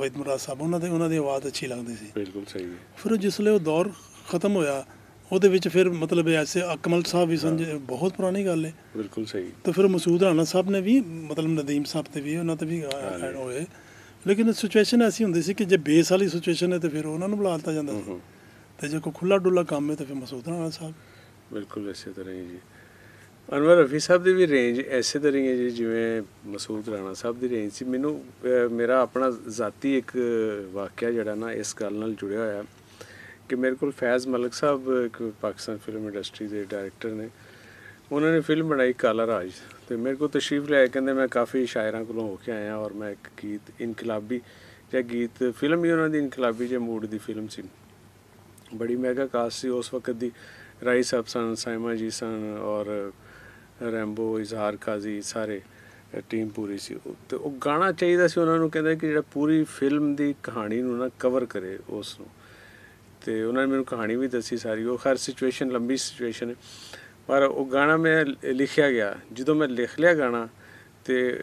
ਵੈਦ ਮੁਰਾਦ ਸਾਹਿਬ ਉਹਨਾਂ ਦੇ ਉਹਨਾਂ ਦੀ ਆਵਾਜ਼ ਅੱਛੀ ਲੱਗਦੀ ਸੀ। ਬਿਲਕੁਲ ਸਹੀ ਹੈ। ਫਿਰ ਉਹ ਜਿਸਲੇ ਉਹ ਦੌਰ ਖਤਮ ਹੋਇਆ ਉਹਦੇ ਵਿੱਚ ਫਿਰ ਮਤਲਬ ਐਸੇ ਅਕਮਲ ਸਾਹਿਬ ਵੀ ਜੇ- ਬਹੁਤ ਪੁਰਾਣੀ ਗੱਲ ਹੈ ਬਿਲਕੁਲ ਸਹੀ। ਤਾਂ ਫਿਰ ਮਸੂਦ ਰਾਣਾ ਸਾਹਿਬ ਨੇ ਵੀ ਮਤਲਬ ਨਦੀਮ ਸਾਹਿਬ ਤੇ ਵੀ ਉਹਨਾਂ ਤੇ ਵੀ। ਐਡ ਹੋਏ। ਲੇਕਿਨ ਸਿਚੁਏਸ਼ਨ ਐਸੀ ਹੁੰਦੀ ਸੀ ਕਿ ਜੇ ਬੇਸ ਵਾਲੀ ਸਿਚੁਏਸ਼ਨ ਹੈ ਤੇ ਫਿਰ ਉਹਨਾਂ ਨੂੰ ਬੁਲਾ ਲਿੱਤਾ ਜਾਂਦਾ ਸੀ। ਤੇ ਜੇ ਕੋਈ ਖੁੱਲਾ ਡੁੱਲਾ ਕੰਮ ਹੈ ਤੇ ਫਿਰ ਮਸੂਦ ਰਾਣਾ ਸਾਹਿਬ। ਬਿਲਕੁਲ ਇਸੇ ਤਰ੍ਹਾਂ ਹੀ ਜੀ। ਅਨਵਰ, ਰਫੀ ਸਾਹਿਬ ਦੀ ਵੀ ਰੇਂਜ ਐਸੇ ਤਰ੍ਹਾਂ ਹੀ ਹੈ ਜੀ, ਜਿਵੇਂ ਮਸੂਦ ਰਾਣਾ ਸਾਹਿਬ ਦੀ ਰੇਂਜ ਸੀ। ਮੈਨੂੰ ਮੇਰਾ ਆਪਣਾ ਜ਼ਾਤੀ ਇੱਕ ਵਾਕਿਆ ਜਿਹੜਾ ਨਾ, ਇਸ ਗੱਲ ਨਾਲ ਜੁੜਿਆ ਹੋਇਆ ਕਿ ਮੇਰੇ ਕੋਲ ਫੈਜ਼ ਮਲਕ ਸਾਹਿਬ ਇੱਕ ਪਾਕਿਸਤਾਨ ਫਿਲਮ ਇੰਡਸਟਰੀ ਦੇ ਡਾਇਰੈਕਟਰ ਨੇ। ਉਹਨਾਂ ਨੇ ਫਿਲਮ ਬਣਾਈ ਕਾਲਾ ਰਾਜ ਤੇ ਮੇਰੇ ਕੋਲ ਤਸ਼ਰੀਫ ਲਿਆਏ। ਕਹਿੰਦੇ, ਮੈਂ ਕਾਫੀ ਸ਼ਾਇਰਾਂ ਕੋਲੋਂ ਹੋ ਕੇ ਆਇਆ ਔਰ ਮੈਂ ਇੱਕ ਗੀਤ ਇਨਕਲਾਬੀ ਜਾਂ ਗੀਤ ਫਿਲਮ ਹੀ ਉਹਨਾਂ ਦੀ ਇਨਕਲਾਬੀ ਜੇ ਮੂਡ ਦੀ ਫਿਲਮ ਸੀ। ਬੜੀ ਮੈਗਾ ਕਾਸਟ ਸੀ। ਉਸ ਵਕਤ ਦੀ ਰਾਈ ਸਾਹਿਬ ਸਨ ਸਾਇਮਾ ਜੀ ਸਨ ਔਰ ਰੈਂਬੋ ਇਜ਼ਹਾਰ ਕਾਜ਼ੀ ਸਾਰੇ ਟੀਮ ਪੂਰੀ ਸੀ ਤੇ ਉਹ ਗਾਣਾ ਚਾਹੀਦਾ ਸੀ ਉਹਨਾਂ ਨੂੰ ਕਹਿੰਦੇ ਕਿ ਜਿਹੜਾ ਪੂਰੀ ਫਿਲਮ ਦੀ ਕਹਾਣੀ ਨੂੰ ਨਾ ਕਵਰ ਕਰੇ ਉਸ ਨੂੰ ਤੇ ਉਹਨਾਂ ਨੇ ਮੈਨੂੰ ਕਹਾਣੀ ਵੀ ਦੱਸੀ ਸਾਰੀ ਉਹ ਹਰ ਸਿਚੁਏਸ਼ਨ ਲੰਬੀ ਸਿਚੁਏਸ਼ਨ ਹੈ ਪਰ ਉਹ ਗਾਣਾ ਮੈਂ ਲਿਖਿਆ ਗਿਆ ਜਦੋਂ ਮੈਂ ਲਿਖ ਲਿਆ ਗਾਣਾ ਤੇ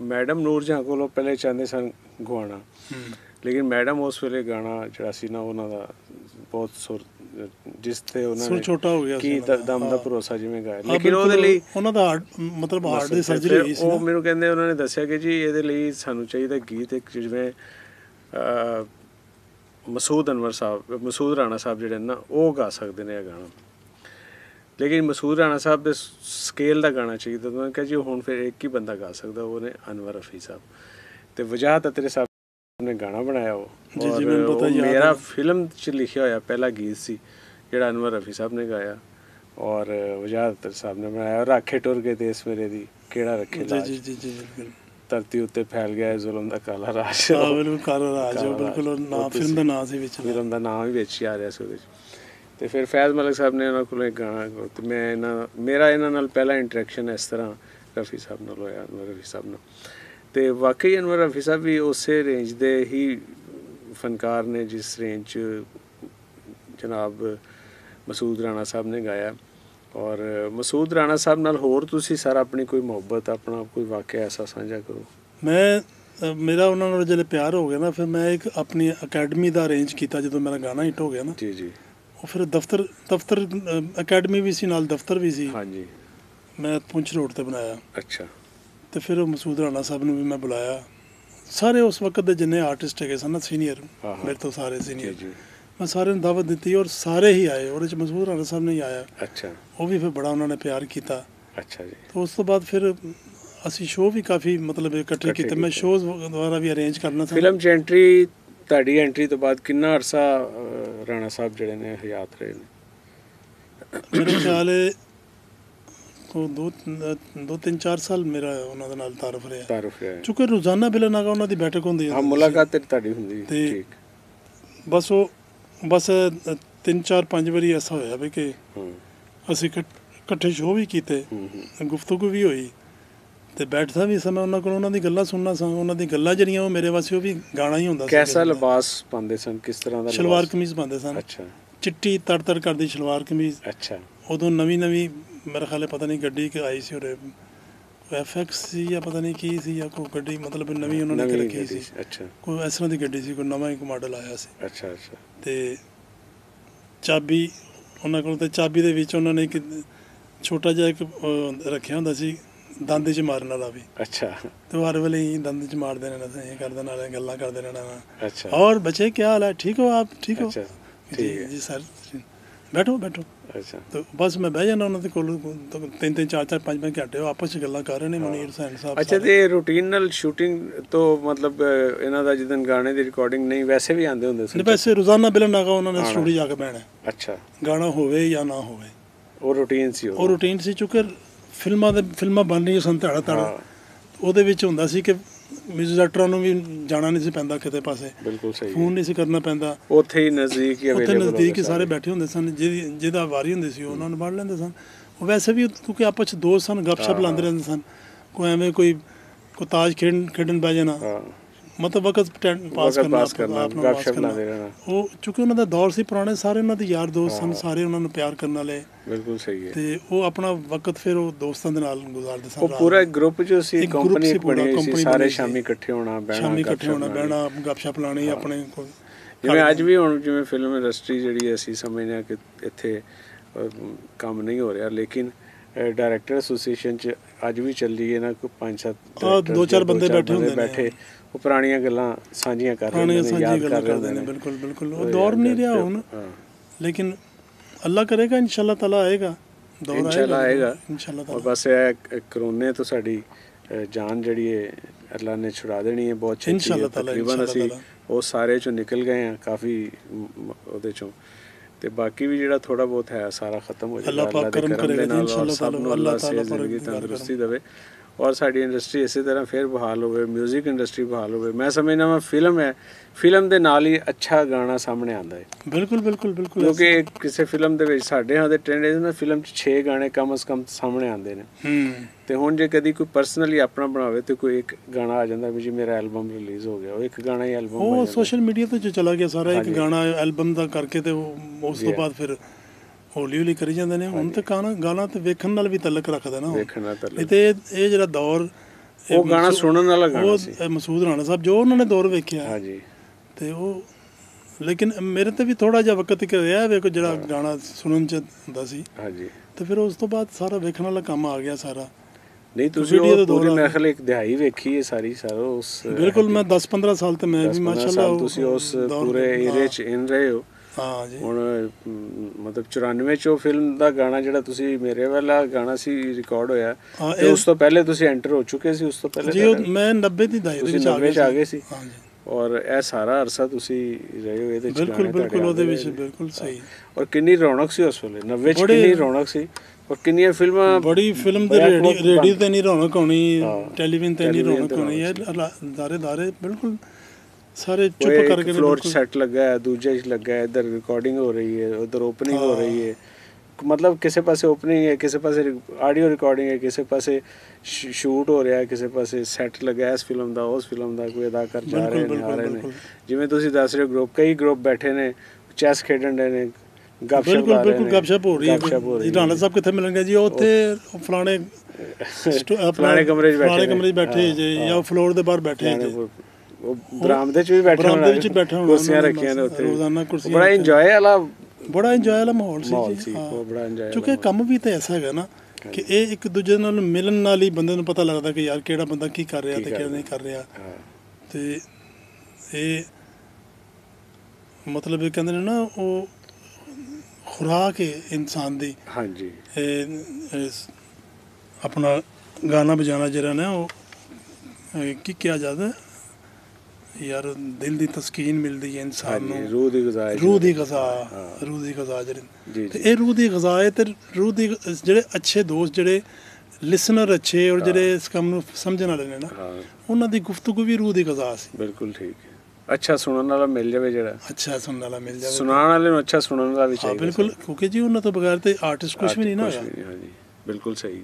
ਮੈਡਮ ਨੂਰਜਹਾਂ ਕੋਲੋਂ ਪਹਿਲੇ ਚਾਹੁੰਦੇ ਸਨ ਗਵਾਣਾ ਲੇਕਿਨ ਮੈਡਮ ਉਸ ਵੇਲੇ ਗਾਣਾ ਜਿਹੜਾ ਸੀ ਨਾ ਉਹਨਾਂ ਦਾ ਬਹੁਤ ਸੁਰ ਜਿਸ ਤੇ ਉਹਨਾਂ ਸੁਰ ਛੋਟਾ ਹੋ ਗਿਆ ਕੀ ਉਹਨਾਂ। ਦਮ ਦਾ। ਭਰੋਸਾ ਜਿਵੇਂ ਗਾਇਆ ਲੇਕਿਨ ਉਹਦੇ ਲਈ ਉਹਨਾਂ ਦਾ ਮਤਲਬ ਹਾਰਟ ਦੀ ਸਰਜਰੀ ਹੋਈ ਸੀ ਉਹ ਨਾ। ਮੈਨੂੰ ਕਹਿੰਦੇ ਉਹਨਾਂ ਨੇ ਦੱਸਿਆ ਕਿ ਜੀ ਇਹਦੇ ਲਈ ਸਾਨੂੰ ਚਾਹੀਦਾ ਗੀਤ ਇੱਕ ਜਿਵੇਂ ਮਸੂਦ ਅਨਵਰ ਸਾਹਿਬ ਮਸੂਦ ਰਾਣਾ ਸਾਹਿਬ ਜਿਹੜੇ ਨੇ ਨਾ ਉਹ ਗਾ ਸਕਦੇ ਨੇ ਇਹ ਗਾਣਾ ਲੇਕਿਨ ਮਸੂਦ ਰਾਣਾ ਸਾਹਿਬ ਦੇ ਸਕੇਲ ਦਾ ਗਾਣਾ ਚਾਹੀਦਾ ਤਾਂ ਉਹਨਾਂ ਨੇ ਕਿਹਾ ਜੀ ਹੁਣ ਫਿਰ ਇੱਕ ਹੀ ਬੰਦਾ ਗਾ ਸਕਦਾ ਉਹ ਨੇ ਅਨਵਰ ਰਫੀ ਸਾਹਿਬ ਤੇ ਵਜਾਹਤ ਅਤਰੇ ਸਾਹਿਬ ਨੇ ਗਾਣਾ ਬਣਾਇਆ ਉਹ। ਜੀ, ਔਰ ਜੀ, ਮੈਨੂੰ ਪਤਾ ਯਾਦ ਮੇਰਾ ਹੈ। ਫਿਲਮ 'ਚ ਲਿਖਿਆ ਹੋਇਆ ਪਹਿਲਾ ਗੀਤ ਸੀ ਜਿਹੜਾ ਅਨਵਰ ਰਫੀ ਸਾਹਿਬ ਨੇ ਗਾਇਆ। ਔਰ ਅਤਰੇ ਸਾਹਿਬ ਨੇ ਬਣਾਇਆ ਰਾਖੇ ਟੁਰ ਗਏ ਦੇਸ ਮੇਰੇ ਦੀ ਕਿਹੜਾ ਰੱਖੇ ਜੀ ਲਾਜ। ਜੀ ਜੀ ਜੀ ਬਿਲਕੁਲ। ਧਰਤੀ ਉੱਤੇ ਫੈਲ ਗਿਆ ਹੈ ਜ਼ੁਲਮ ਦਾ ਕਾਲਾ ਰਾਜ। ਹਾਂ ਬਿਲਕੁਲ ਕਾਲਾ ਰਾਜ ਬਿਲਕੁਲ ਉਹ ਨਾਮ ਫਿਲਮ ਦਾ ਨਾਮ ਸੀ ਵਿੱਚ। ਫਿਲਮ ਦਾ ਨਾਮ ਵੀ ਵਿੱਚ ਹੀ ਆ ਰਿਹਾ ਸੀ ਉਹਦੇ 'ਚ। ਤੇ ਫਿਰ ਫੈਜ਼ ਮਲਕ ਸਾਹਿਬ ਨੇ ਉਹਨਾਂ ਕੋਲੋਂ ਇੱਕ ਗਾਣਾ ਤੇ ਮੈਂ ਇਹਨਾਂ ਮੇਰਾ ਇਹਨਾਂ ਨਾਲ ਪਹਿਲਾ ਇੰਟਰੈਕਸ਼ਨ ਇਸ ਤਰ੍ਹਾਂ ਰਫੀ ਸਾਹਿਬ ਨਾਲ ਹੋਇਆ ਅਨਵਰ ਰਫੀ ਸਾਹਿਬ ਨਾਲ। ਤੇ ਵਾਕਈ ਅਨਵਰ ਰਫੀ ਸਾਹਿਬ ਵੀ ਉਸੇ ਰੇਂਜ ਦੇ ਹੀ ਫਨਕਾਰ ਨੇ ਜਿਸ ਰੇਂਜ 'ਚ ਜਨਾਬ ਮਸੂਦ ਰਾਣਾ ਸਾਹਿਬ ਨੇ ਗਾਇਆ। ਔਰ ਮਸੂਦ ਰਾਣਾ ਸਾਹਿਬ ਨਾਲ ਹੋਰ ਤੁਸੀਂ ਸਾਰਾ ਆਪਣੀ ਕੋਈ ਮੁਹੱਬਤ ਆਪਣਾ ਕੋਈ ਵਾਕਿਆ ਐਸਾ ਸਾਂਝਾ ਕਰੋ। ਮੈਂ ਮੇਰਾ ਉਹਨਾਂ ਨਾਲ ਜਦੋਂ ਪਿਆਰ ਹੋ ਗਿਆ ਨਾ ਫਿਰ ਮੈਂ ਇੱਕ ਆਪਣੀ ਅਕੈਡਮੀ ਦਾ ਅਰੇਂਜ ਕੀਤਾ ਜਦੋਂ ਮੇਰਾ ਗਾਣਾ ਹਿੱਟ ਹੋ ਗਿਆ ਨਾ। ਜੀ ਜੀ। ਉਹ ਫਿਰ ਦਫ਼ਤਰ ਦਫ਼ਤਰ ਅਕੈਡਮੀ ਵੀ ਸੀ ਨਾਲ ਦਫ਼ਤਰ ਵੀ ਸੀ। ਹਾਂਜੀ। ਮੈਂ ਪੁੰਛ ਰੋਡ ਤੇ ਬਣਾਇਆ। ਅੱਛਾ। ਤੇ ਫਿਰ ਉਹ ਮਸੂਦ ਰਾਣਾ ਸਾਹਿਬ ਨੂੰ ਵੀ ਮੈਂ ਬੁਲਾਇਆ। ਸਾਰੇ ਉਸ ਵਕਤ ਦੇ ਜਿੰਨੇ ਆਰਟਿਸਟ ਹੈਗੇ ਸਨ ਨਾ ਸੀਨੀਅਰ। ਮੇਰੇ ਤੋਂ ਸਾਰੇ ਸੀਨੀਅਰ ਮੈਂ ਸਾਰਿਆਂ ਨੂੰ ਦਾਵਤ ਦਿੱਤੀ ਔਰ ਸਾਰੇ ਹੀ ਆਏ ਉਹਦੇ ਚ ਮਸੂਦ ਰਾਣਾ ਸਾਹਿਬ ਨੇ ਹੀ ਆਇਆ। ਅੱਛਾ। ਉਹ ਵੀ ਫਿਰ ਬੜਾ ਉਹਨਾਂ ਨੇ ਪਿਆਰ ਕੀਤਾ। ਅੱਛਾ ਜੀ। ਤੇ ਉਸ ਤੋਂ ਬਾਅਦ ਫਿਰ ਅਸੀਂ ਸ਼ੋਅ ਵੀ ਕਾਫੀ ਮਤਲਬ ਇਕੱਠੇ ਕੀਤੇ। ਮੈਂ। ਸ਼ੋਅ ਦੁਆਰਾ ਵੀ ਅਰੇਂਜ ਕਰਨਾ ਸੀ। ਫਿਲਮ 'ਚ ਐਂਟਰੀ ਤੁਹਾਡੀ ਐਂਟਰੀ ਤੋਂ ਬਾਅਦ ਕਿੰਨਾ ਅਰਸਾ ਰਾਣਾ ਸਾਹਿਬ ਜਿਹੜੇ ਨੇ ਹਯਾਤ ਰਹੇ ਨੇ? ਮੇਰੇ ਖਿਆਲ ਹੈ ਕੋ ਦੋ ਦੋ ਤਿੰਨ ਚਾਰ ਸਾਲ ਮੇਰਾ ਉਹਨਾਂ ਦੇ ਨਾਲ ਤਾਰਫ ਰਿਹਾ। ਤਾਰਫ ਰਿਹਾ ਹੈ। ਚੁੱਕਿ ਰੋਜ਼ਾਨਾ ਬਿਲਨਾਗਾ ਉਹਨਾਂ ਦੀ ਬੈਠਕ ਹੁੰਦੀ ਹਾਂ। ਮੁਲਾਕਾਤ ਤੇ ਤੁਹਾਡੀ ਹੁੰਦੀ ਤੇ- ਠੀਕ। ਬਸ ਉਹ ਬਸ ਤਿੰਨ ਚਾਰ ਪੰਜ ਵਾਰੀ ਐਸਾ ਹੋਇਆ ਵੀ ਕਿ ਹੂੰ। ਅਸੀਂ ਇਕੱਠ- ਸ਼ੋਅ ਵੀ ਕੀਤੇ ਹੂੰ ਹੂੰ। ਗੁਫ਼ਤਗੂ ਵੀ ਹੋਈ ਤੇ ਬੈਠਦਾ ਵੀ ਸਮਾਂ ਉਹਨਾਂ ਕੋਲ ਉਹਨਾਂ ਦੀ ਗੱਲਾਂ ਸੁਣਨਾ ਸਾਂ ਉਹਨਾਂ ਦੀ ਗੱਲਾਂ ਜਿਹੜੀਆਂ ਉਹ ਮੇਰੇ ਵਾਸਤੇ ਉਹ ਵੀ ਗਾਣਾ ਹੀ ਹੁੰਦਾ ਸੀ। ਕੈਸਾ ਲਿਬਾਸ ਪਾਉਂਦੇ ਸਨ ਕਿਸ ਤਰ੍ਹਾਂ ਦਾ ਸ਼ਲਵਾਰ? ਕਮੀਜ਼ ਪਾਉਂਦੇ ਸਨ। ਅੱਛਾ। ਚਿੱਟੀ ਤੜ ਤੜ ਕਰਦੀ ਸ਼ਲਵਾਰ ਕਮੀਜ਼। ਅੱਛਾ। ਉਦੋਂ ਨਵੀਂ ਨਵੀਂ ਮੇਰਾ ਖਿਆਲ ਪਤਾ ਨਹੀਂ ਗੱਡੀ ਕਿ ਆਈ ਸੀ ਉਰੇ। ਐਫਐਕਸ ਸੀ ਜਾਂ ਪਤਾ ਨਹੀਂ ਕੀ ਸੀ ਜਾਂ ਕੋਈ ਗੱਡੀ ਮਤਲਬ ਨਵੀਂ ਉਹਨਾਂ ਨੇ ਰੱਖੀ ਸੀ। ਅੱਛਾ। ਕੋਈ ਇਸ ਦੀ ਗੱਡੀ ਸੀ ਕੋਈ ਨਵਾਂ ਹੀ ਮਾਡਲ ਆਇਆ ਸੀ। ਅੱਛਾ ਅੱਛਾ। ਤੇ ਚਾਬੀ ਉਹਨਾਂ ਕੋਲ ਤੇ ਚਾਬੀ ਦੇ ਵਿੱਚ ਉਹਨਾਂ ਨੇ ਇੱਕ ਛੋਟਾ ਜਿਹਾ ਇੱਕ ਰੱਖਿਆ ਹੁੰਦਾ ਸੀ ਦੰਦ 'ਚ ਮਾਰਨ ਵਾਲਾ ਵੀ। ਅੱਛਾ। ਤੇ ਹਰ ਵੇਲੇ ਹੀ ਦੰਦ 'ਚ ਮਾਰਦੇ ਰਹਿਣਾ ਸੀ ਇਹ ਕਰਦੇ ਨਾਲ ਗੱਲਾਂ ਕਰਦੇ ਰਹਿਣਾ ਅੱਛਾ। ਔਰ ਬੱਚੇ ਕੀ ਹਾਲ ਹੈ? ਠੀਕ ਹੋ ਆਪ? ਠੀਕ ਹੋ? ਅੱਛਾ ਠੀਕ ਜੀ ਸਰ ਬੈਠੋ ਬੈਠੋ। ਅੱਛਾ। ਤੇ ਬਸ ਮੈਂ ਬਹਿ ਜਾਣਾ ਉਹਨਾਂ ਦੇ ਕੋਲ ਤਿੰਨ ਤਿੰਨ ਚਾਰ ਚਾਰ ਪੰਜ ਪੰਜ ਘੰਟੇ ਉਹ ਆਪਸ ਵਿੱਚ ਗੱਲਾਂ ਕਰ ਰਹੇ ਨੇ ਮਨੀਰ ਸੈਨ ਸਾਹਿਬ ਅੱਛਾ। ਤੇ ਰੂਟੀਨ ਨਾਲ ਸ਼ੂਟਿੰਗ ਤੋਂ ਮਤਲਬ ਇਹਨਾਂ ਦਾ ਜਿੱਦਨ ਗਾਣੇ ਦੀ ਰਿਕਾਰਡਿੰਗ ਨਹੀਂ ਵੈਸੇ ਵੀ ਆਉਂਦੇ ਹੁੰਦੇ ਨਹੀਂ ਸਨ ਵੈਸੇ ਰੋਜ਼ਾਨਾ ਬਿਲਨ ਨਾਗਾ ਉਹਨਾਂ ਨੇ। ਸਟੂਡੀਓ ਜਾ ਕੇ ਬਹਿਣਾ। ਅੱਛਾ। ਗਾਣਾ ਹੋਵੇ ਜਾਂ ਨਾ ਹੋਵੇ। ਉਹ ਰੂਟੀਨ ਸੀ ਉਹ ਰੂਟੀਨ ਸੀ ਚੁੱਕੇ ਫਿਲਮਾਂ ਦੇ ਫਿਲਮਾਂ ਬਣ ਰਹੀਆਂ ਸਨ ਧੜਾ ਉਹਦੇ ਵਿੱਚ ਹੁੰਦਾ ਸੀ ਕਿ ਡਾਇਰੈਕਟਰਾਂ ਨੂੰ ਵੀ ਜਾਣਾ ਨਹੀਂ ਸੀ ਪੈਂਦਾ ਕਿਤੇ ਪਾਸੇ। ਬਿਲਕੁਲ ਸਹੀ ਫੋਨ। ਨਹੀਂ ਸੀ ਕਰਨਾ ਪੈਂਦਾ। ਉੱਥੇ ਹੀ ਨਜ਼ਦੀਕ ਹੀ ਉੱਥੇ available ਨਜ਼ਦੀਕ ਹੀ ਸਾਰੇ ਬੈਠੇ ਹੁੰਦੇ ਸਨ ਜਿਹਦੀ ਜਿਹਦਾ ਵਾਰੀ ਹੁੰਦੀ ਸੀ ਉਹਨਾਂ ਨੂੰ ਪੜ ਲੈਂਦੇ ਸਨ। ਉਹ ਵੈਸੇ ਵੀ ਕਿਉਂਕਿ ਆਪਸ ਚ ਦੋਸਤ ਸਨ ਗੱਪਸ਼ਪ। ਲਾਉਂਦੇ ਰਹਿੰਦੇ ਸਨ। ਕੋਈ ਐਵੇਂ ਕੋਈ ਕੋਈ ਤਾਜ ਖੇਡ ਖੇਡਣ ਬਹਿ ਜਾਣਾ। ਹਾਂ। ਮਤਲਬ ਵਕਤ ਟੈਂ- ਪਾਸ ਕਰਨਾ ਪਾਸ ਨੂੰ ਉਹ ਚੂੰਕਿ ਉਹਨਾਂ ਦਾ ਦੌਰ ਸੀ ਪੁਰਾਣੇ ਸਾਰੇ ਉਹਨਾਂ ਦੇ ਯਾਰ ਦੋਸਤ ਸਨ। ਸਾਰੇ ਉਹਨਾਂ ਨੂੰ ਪਿਆਰ ਕਰਨ ਵਾਲੇ ਬਿਲਕੁਲ ਸਹੀ ਹੈ ਤੇ ਉਹ ਆਪਣਾ ਵਕਤ ਫਿਰ ਉਹ ਦੋਸਤਾਂ ਦੇ ਨਾਲ ਗੁਜ਼ਾਰਦੇ ਸਨ ਉਹ ਪੂਰਾ। ਇੱਕ ਗਰੁੱਪ ਜੋ ਸੀ ਕੰਪਨੀ ਬਣੀ ਸੀ ਸਾਰੇ। ਸ਼ਾਮੀ ਇਕੱਠੇ ਹੋਣਾ ਬਹਿਣਾ ਸ਼ਾਮੀ ਇਕੱਠੇ ਹੋਣਾ। ਬਹਿਣਾ ਗੱਪਸ਼ਪ ਲਾਣੀ। ਆਪਣੇ ਕੋਲ ਜਿਵੇਂ ਅੱਜ ਵੀ ਹੁਣ ਜਿਵੇਂ ਫਿਲਮ ਇੰਡਸਟਰੀ ਜਿਹੜੀ ਅਸੀਂ ਸਮਝਦੇ ਕਿ ਇੱਥੇ ਕੰਮ ਨਹੀਂ ਹੋ ਰਿਹਾ ਲੇਕਿਨ ਡਾਇਰੈਕਟਰ ਐਸੋਸੀਏਸ਼ਨ ਚ ਅੱਜ ਵੀ ਚੱਲੀ ਹੈ ਨਾ ਕੋਈ ਪੰਜ ਸੱਤ ਹਾਂ, directors ਦੋ ਚਾਰ ਬੰਦੇ ਬੈਠੇ ਹੁੰਦੇ ਨੇ। ਬੈਠੇ ਉਹ ਪੁਰਾਣੀਆਂ ਗੱਲਾਂ ਸਾਂਝੀਆਂ ਕਰ ਰਹੇ ਨੇ ਯਾਦ ਕਰ ਰਹੇ ਨੇ। ਬਿਲਕੁਲ ਬਿਲਕੁਲ। ਉਹ ਦੌਰ ਨਹੀਂ ਰਿਹਾ ਹੁਣ। ਲੇਕਿਨ ਅੱਲਾ ਕਰੇਗਾ ਇਨਸ਼ਾਅੱਲਾ ਤਾਲਾ ਆਏਗਾ। ਦੌਰ ਆਏਗਾ ਆਏਗਾ। ਇਨਸ਼ਾਅੱਲਾ ਤਾਲਾ। ਬਸ ਇਹ ਕਰੋਨੇ ਤੋਂ ਸਾਡੀ ਜਾਨ ਜਿਹੜੀ ਹੈ ਅੱਲਾ ਨੇ ਛੁਡਾ ਦੇਣੀ ਹੈ ਬਹੁਤ ਛੇਤੀ ਤਕਰੀਬਨ ਅਸੀਂ ਉਹ ਸਾਰੇ ਚੋਂ ਨਿਕਲ ਗਏ ਆ ਕਾਫੀ ਉਹਦੇ ਚੋਂ। ਤੇ ਬਾਕੀ ਵੀ ਜਿਹੜਾ ਥੋੜਾ ਬਹੁਤ ਹੈ ਸਾਰਾ ਖਤਮ ਹੋ ਜਾਏਗਾ ਅੱਲਾ ਪਾਕ ਕਰਮ ਕਰੇਗਾ ਇਨਸ਼ਾਅੱਲਾ ਤਾਲਾ। ਅੱਲਾ ਤਾਲਾ ਜ਼ਿੰਦਗੀ ਦੇਵੇ। ਔਰ ਸਾਡੀ ਇੰਡਸਟਰੀ ਇਸੇ ਤਰ੍ਹਾਂ ਫੇਰ ਬਹਾਲ ਹੋਵੇ 뮤직 ਇੰਡਸਟਰੀ ਬਹਾਲ ਹੋਵੇ ਮੈਂ ਸਮਝਦਾ ਮੈਂ ਫਿਲਮ ਹੈ ਫਿਲਮ ਦੇ ਨਾਲ ਹੀ ਅੱਛਾ ਗਾਣਾ ਸਾਹਮਣੇ ਆਉਂਦਾ ਹੈ। ਬਿਲਕੁਲ ਬਿਲਕੁਲ ਬਿਲਕੁਲ। ਕਿਉਂਕਿ ਕਿਸੇ ਫਿਲਮ ਦੇ ਵਿੱਚ ਸਾਡੇ ਹਾਂ ਦੇ ਟ੍ਰੈਂਡ ਇਹਦੇ ਫਿਲਮ 'ਚ 6 ਗਾਣੇ ਕਮ ਅਸ ਕਮ ਸਾਹਮਣੇ ਆਉਂਦੇ ਨੇ। ਹੂੰ। ਤੇ ਹੁਣ ਜੇ ਕਦੀ ਕੋਈ ਪਰਸਨਲੀ ਆਪਣਾ ਬਣਾਵੇ ਤੇ ਕੋਈ ਇੱਕ ਗਾਣਾ ਆ ਜਾਂਦਾ ਵੀ ਜੀ ਮੇਰਾ ਐਲਬਮ ਰਿਲੀਜ਼ ਹੋ ਗਿਆ ਉਹ ਇੱਕ ਗਾਣਾ ਹੀ ਐਲਬਮ ਉਹ ਸੋਸ਼ਲ ਮੀਡੀਆ ਤੇ ਚਲਾ ਗਿਆ ਸਾਰਾ ਇੱਕ ਗਾਣਾ ਐਲਬਮ ਦਾ ਕਰਕੇ ਤੇ ਉਸ ਤੋਂ ਬਾਅਦ ਫਿਰ ਹੌਲੀ ਹੌਲੀ ਕਰੀ ਜਾਂਦੇ ਨੇ। ਹੁਣ ਤੇ ਗਾਣਾ ਗਾਣਾ ਤੇ ਵੇਖਣ ਨਾਲ ਵੀ ਤਲਕ ਰੱਖਦਾ ਨਾ। ਵੇਖਣਾ ਤੇ ਇਹ ਜਿਹੜਾ ਦੌਰ ਉਹ ਗਾਣਾ ਸੁਣਨ ਵਾਲਾ ਗਾਣਾ ਸੀ। ਮਸੂਦ ਰਾਣਾ ਸਾਹਿਬ ਜੋ ਉਹਨਾਂ ਨੇ ਦੌਰ ਵੇਖਿਆ। ਹਾਂਜੀ। ਤੇ ਉਹ ਲੇਕਿਨ ਮੇਰੇ ਤੇ ਵੀ ਥੋੜਾ ਜਿਹਾ ਵਕਤ ਇੱਕ ਰਿਹਾ ਵੇ ਕੋਈ ਜਿਹੜਾ ਗਾਣਾ ਸੁਣਨ ਚ ਹੁੰਦਾ ਸੀ। ਹਾਂਜੀ। ਤੇ ਫਿਰ ਉਸ ਤੋਂ ਬਾਅਦ ਸਾਰਾ ਵੇਖਣ ਵਾਲਾ ਕੰਮ ਆ ਗਿਆ ਸਾਰਾ। ਨਹੀਂ ਤੁਸੀਂ ਉਹ ਪੂਰੀ। ਖਿਆਲ ਇੱਕ ਦਿਹਾਈ ਵੇਖੀ ਹੈ ਸਾਰੀ ਸਾਰਾ ਉਸ ਬਿਲਕੁਲ ਮੈਂ 10 15 ਸਾਲ ਤੇ ਮੈਂ ਵੀ ਮਾਸ਼ਾਅੱਲਾ ਤੁਸੀਂ ਉਸ ਪੂਰੇ ਏਰੇ ਹਾਂ, 'ਚ ਇਨ ਰਹੇ ਹੋ। ਹਾਂ ਜੀ। ਹੁਣ ਮਤਲਬ 94 ਚ ਫਿਲਮ ਦਾ ਗਾਣਾ ਜਿਹੜਾ ਤੁਸੀਂ ਮੇਰੇ ਵਾਲਾ ਗਾਣਾ ਸੀ ਰਿਕਾਰਡ ਹੋਇਆ ਹਾਂ, ਤੇ ਉਸ ਤੋਂ ਪਹਿਲੇ ਤੁਸੀਂ ਐਂਟਰ ਹੋ ਚੁੱਕੇ ਸੀ ਉਸ ਤੋਂ ਪਹਿਲੇ ਜੀ ਮੈਂ 90 ਦੀ ਦਾਇਰੇ ਵਿੱਚ 90 ਚ ਆ ਗਏ ਸੀ। ਹਾਂ ਜੀ। ਔਰ ਇਹ ਸਾਰਾ ਅਰਸਾ ਤੁਸੀਂ ਰਹੇ ਹੋ ਇਹਦੇ ਚ ਬਿਲਕੁਲ ਬਿਲਕੁਲ ਉਹਦੇ ਵਿੱਚ। ਬਿਲਕੁਲ ਸਹੀ। ਔਰ ਕਿੰਨੀ ਰੌਣਕ ਸੀ ਉਸ ਵੇਲੇ? 90 ਚ ਕਿੰਨੀ ਰੌਣਕ ਸੀ? ਔਰ ਕਿੰਨੀਆਂ ਫਿਲਮਾਂ ਬੜੀ ਫਿਲਮ ਦੇ ਰੇਡੀ ਤੇ ਨਹੀਂ ਰੌਣਕ ਹੋਣੀ ਹਾਂ, ਟੈਲੀਵਿਜ਼ਨ ਤੇ ਨਹੀਂ ਰੌਣਕ ਇਹ ਰੌਣਕ ਦਾਰੇ ਦਾਰੇ ਬਿਲਕੁਲ ਸਾਰੇ ਚੁੱਪ ਕਰਕੇ ਨੇ ਫਲੋਰ ਸੈੱਟ ਲੱਗਾ ਹੈ ਦੂਜੇ ਚ ਲੱਗਾ ਹੈ ਇਧਰ ਰਿਕਾਰਡਿੰਗ ਹੋ ਰਹੀ ਹੈ ਉਧਰ ਓਪਨਿੰਗ ਹੋ ਹਾਂ। ਰਹੀ ਹੈ ਮਤਲਬ ਕਿਸੇ ਪਾਸੇ ਓਪਨਿੰਗ ਹੈ ਕਿਸੇ ਪਾਸੇ ਆਡੀਓ ਰਿਕਾਰਡਿੰਗ ਹੈ ਕਿਸੇ ਪਾਸੇ ਸ਼ੂਟ ਹੋ ਰਿਹਾ ਹੈ ਕਿਸੇ ਪਾਸੇ ਸੈੱਟ ਲੱਗਾ ਹੈ ਇਸ ਫਿਲਮ ਦਾ ਉਸ ਫਿਲਮ ਦਾ ਕੋਈ ਅਦਾਕਾਰ ਜਾ ਰਹੇ ਨੇ ਆ ਰਹੇ ਨੇ। ਜਿਵੇਂ ਤੁਸੀਂ ਦੱਸ ਰਹੇ ਹੋ ਗਰੁੱਪ ਕਈ ਗਰੁੱਪ ਬੈਠੇ ਨੇ ਚੈਸ ਖੇਡਣ ਦੇ ਨੇ ਗੱਪਸ਼ਪ ਬਿਲਕੁਲ ਬਿਲਕੁਲ ਹੋ ਰਹੀ ਹੈ ਹੋ ਜੀ ਰਾਣਾ ਸਾਹਿਬ ਕਿੱਥੇ ਮਿਲਣਗੇ ਜੀ ਉੱਥੇ ਫਲਾਣੇ (laughs) ਕਮਰੇ 'ਚ ਬੈਠੇ ਫਲਾਣੇ। ਕਮਰੇ 'ਚ ਬੈਠੇ ਹਾਂ, ਜੇ ਹਾਂ। ਜਾਂ ਫਲੋਰ ਦੇ ਬਾਹਰ ਬੈਠੇ ਜੇ ਉਹ- ਬਰਾਮਦੇ ਚ ਵੀ ਬੈਠੇ ਬਰਾਮਦੇ ਵਿੱਚ ਬੈਠੇ ਹੋਣਾ ਕੁਰਸੀਆਂ ਰੱਖੀਆਂ ਨੇ ਉੱਥੇ ਰੋਜ਼ਾਨਾ ਕੁਰਸੀਆਂ ਬੜਾ। ਇੰਜੋਏ ਵਾਲਾ ਬੜਾ ਇੰਜੋਏ ਵਾਲਾ ਮਾਹੌਲ ਸੀ ਜੀ ਹਾਂ। ਬੜਾ ਇੰਜੋਏ ਕਿਉਂਕਿ ਕੰਮ ਵੀ ਤਾਂ ਐਸਾ ਹੈਗਾ ਨਾ ਕਿ ਇਹ ਇੱਕ ਦੂਜੇ ਨਾਲ ਮਿਲਣ ਨਾਲ ਹੀ ਬੰਦੇ ਨੂੰ ਪਤਾ ਲੱਗਦਾ ਕਿ ਯਾਰ ਕਿਹੜਾ ਬੰਦਾ ਕੀ ਕਰ ਰਿਹਾ ਤੇ ਕਿਹੜਾ। ਨਹੀਂ ਕਰ ਰਿਹਾ ਤੇ ਇਹ ਮਤਲਬ ਇਹ ਕਹਿੰਦੇ ਨੇ ਨਾ ਉਹ ਖੁਰਾਕ ਹੈ ਇਨਸਾਨ ਦੀ ਹਾਂਜੀ ਇਹ ਆਪਣਾ ਗਾਣਾ ਬਜਾਣਾ ਜਿਹੜਾ ਨਾ ਉਹ ਕੀ ਕਿਹਾ ਜਾਂਦਾ? ਯਾਰ ਦਿਲ ਦੀ ਤਸਕੀਨ ਮਿਲਦੀ ਹੈ ਇਨਸਾਨ ਨੂੰ। ਰੂਹ ਦੀ ਗੁਜ਼ਾਰਿਸ਼ ਰੂਹ ਦੀ ਗਜ਼ਾ ਹਾਂ। ਰੂਹ ਦੀ ਗਜ਼ਾ ਜਿਹੜੀ। ਤੇ ਇਹ ਰੂਹ ਦੀ ਗਜ਼ਾ ਹੈ ਤੇ ਰੂਹ ਦੀ ਜਿਹੜੇ ਅੱਛੇ ਦੋਸਤ ਜਿਹੜੇ ਲਿਸਨਰ ਅੱਛੇ ਔਰ ਜਿਹੜੇ ਇਸ ਕੰਮ ਨੂੰ ਸਮਝਣ ਵਾਲੇ ਨੇ ਨਾ ਹਾਂ। ਉਹਨਾਂ ਦੀ ਗੁਫ਼ਤਗੂ ਵੀ ਰੂਹ ਦੀ ਗਜ਼ਾ ਸੀ। ਬਿਲਕੁਲ ਠੀਕ ਹੈ। ਅੱਛਾ ਸੁਣਨ ਵਾਲਾ ਮਿਲ ਜਾਵੇ ਜਿਹੜਾ। ਅੱਛਾ ਸੁਣਨ ਵਾਲਾ ਮਿਲ ਜਾਵੇ। ਸੁਣਾਉਣ ਵਾਲੇ ਨੂੰ ਅੱਛਾ ਸੁਣਨ ਵਾਲਾ ਵੀ ਹਾਂ ਚਾਹੀਦਾ ਬਿਲਕੁਲ ਕਿਉਂਕਿ ਜੀ ਉਹਨਾਂ ਤੋਂ ਬਗੈਰ ਤੇ ਆਰਟਿਸਟ ਕੁਝ ਵੀ ਨਹੀਂ ਨਾ ਹੋਇਆ। ਬਿਲਕੁਲ ਸਹੀ।